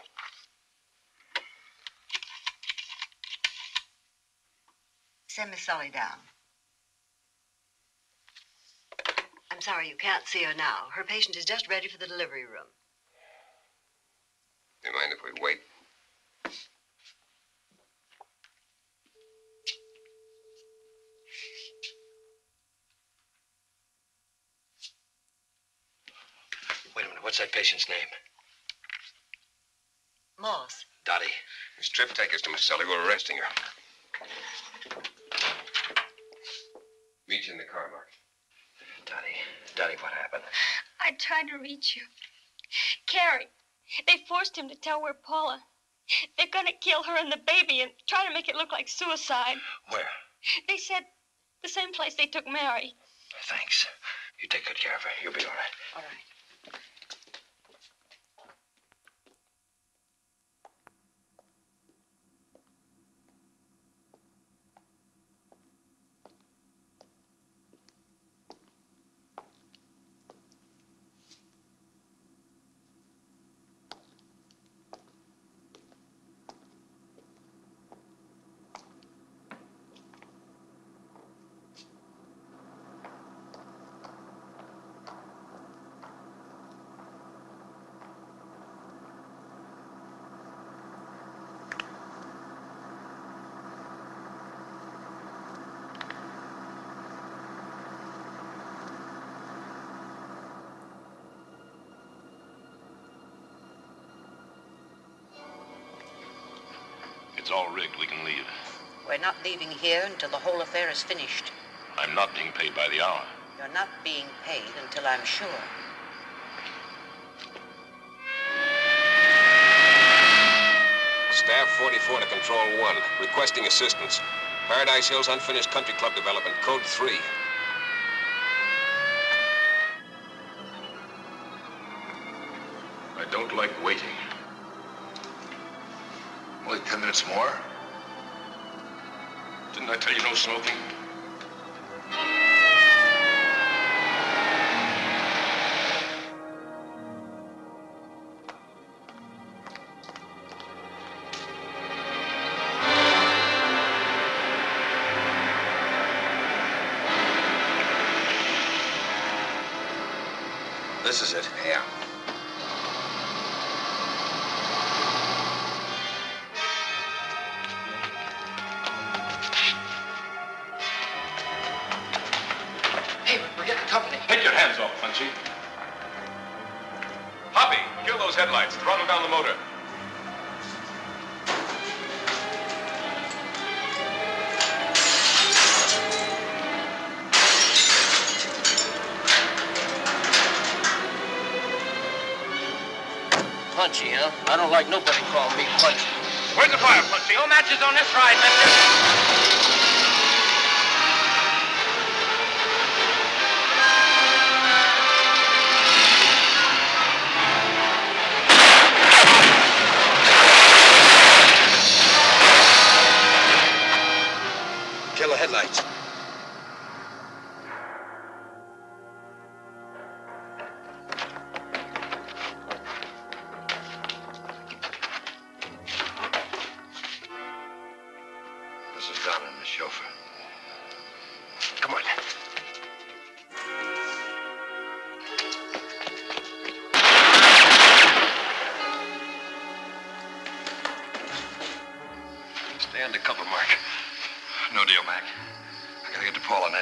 Send Miss Sully down. I'm sorry you can't see her now. Her patient is just ready for the delivery room. Do you mind if we wait? Wait a minute, what's that patient's name? Moss. Dottie. Miss trip take us to Miss Sully. We're arresting her. Meet you in the car, Mark. Dottie. Dottie, what happened? I tried to reach you. Carrie, they forced him to tell where Paula. They're gonna kill her and the baby and try to make it look like suicide. Where? They said the same place they took Mary. Thanks. You take good care of her. You'll be all right. All right. All rigged, we can leave. We're not leaving here until the whole affair is finished. I'm not being paid by the hour. You're not being paid until I'm sure. Staff 44 to Control 1, requesting assistance. Paradise Hills Unfinished Country Club Development, Code 3. Minutes more? Didn't I tell you no smoking? This is it. Yeah.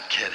Kid.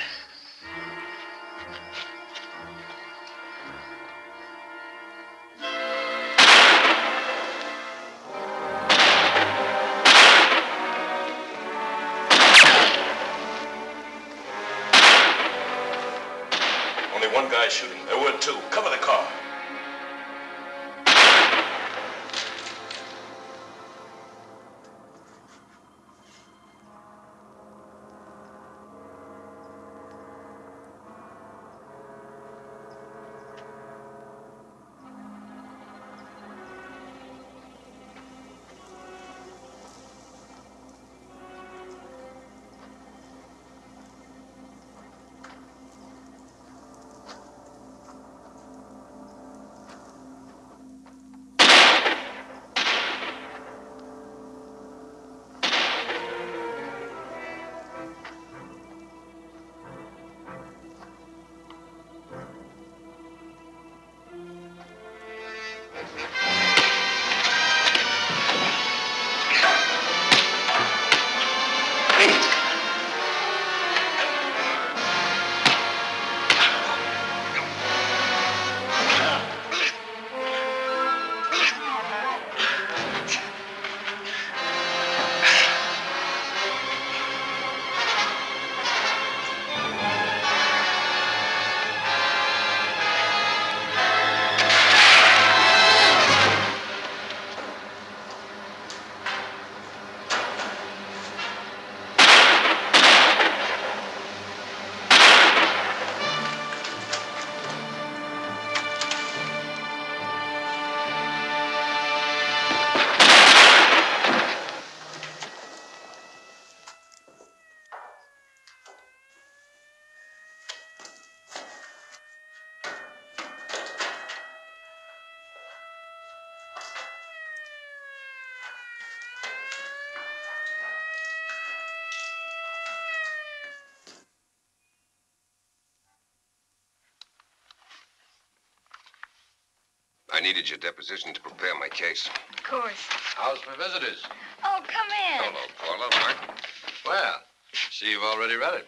I needed your deposition to prepare my case. Of course. How's my visitors? Oh, come in. Hello, Paula. Mark. Well, see you've already read it.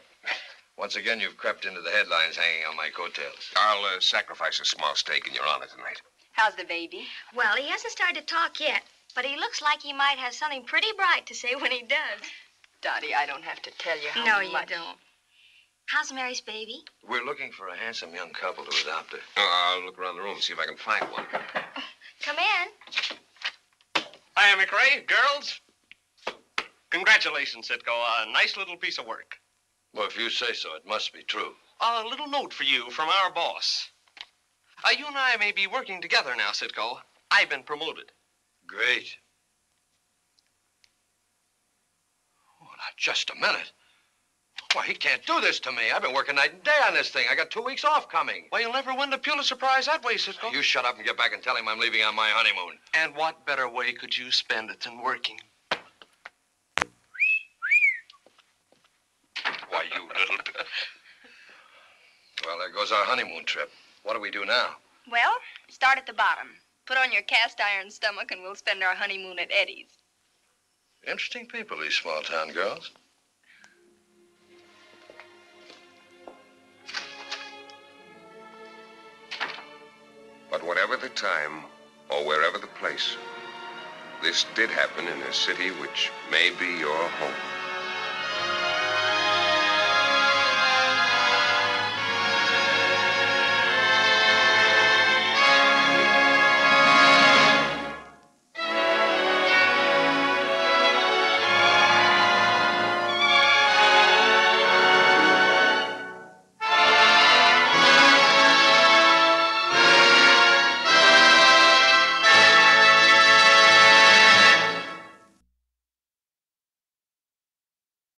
Once again, you've crept into the headlines hanging on my coattails. I'll uh, sacrifice a small stake in your honor tonight. How's the baby? Well, he hasn't started to talk yet. But he looks like he might have something pretty bright to say when he does. Dottie, I don't have to tell you how no, much. you don't. How's Mary's baby? We're looking for a handsome young couple to adopt her. Oh, I'll look around the room and see if I can find one. Come in. Hi, McRae. Girls. Congratulations, Sitko. A nice little piece of work. Well, if you say so, it must be true. A little note for you from our boss. Uh, you and I may be working together now, Sitko. I've been promoted. Great. Oh, now, just a minute. Why, he can't do this to me. I've been working night and day on this thing. I got two weeks off coming. Well, you'll never win the Pulitzer Prize that way, Sitko. You shut up and get back and tell him I'm leaving on my honeymoon. And what better way could you spend it than working? Why, you little... well, there goes our honeymoon trip. What do we do now? Well, start at the bottom. Put on your cast iron stomach and we'll spend our honeymoon at Eddie's. Interesting people, these small town girls. But whatever the time, or wherever the place, this did happen in a city which may be your home.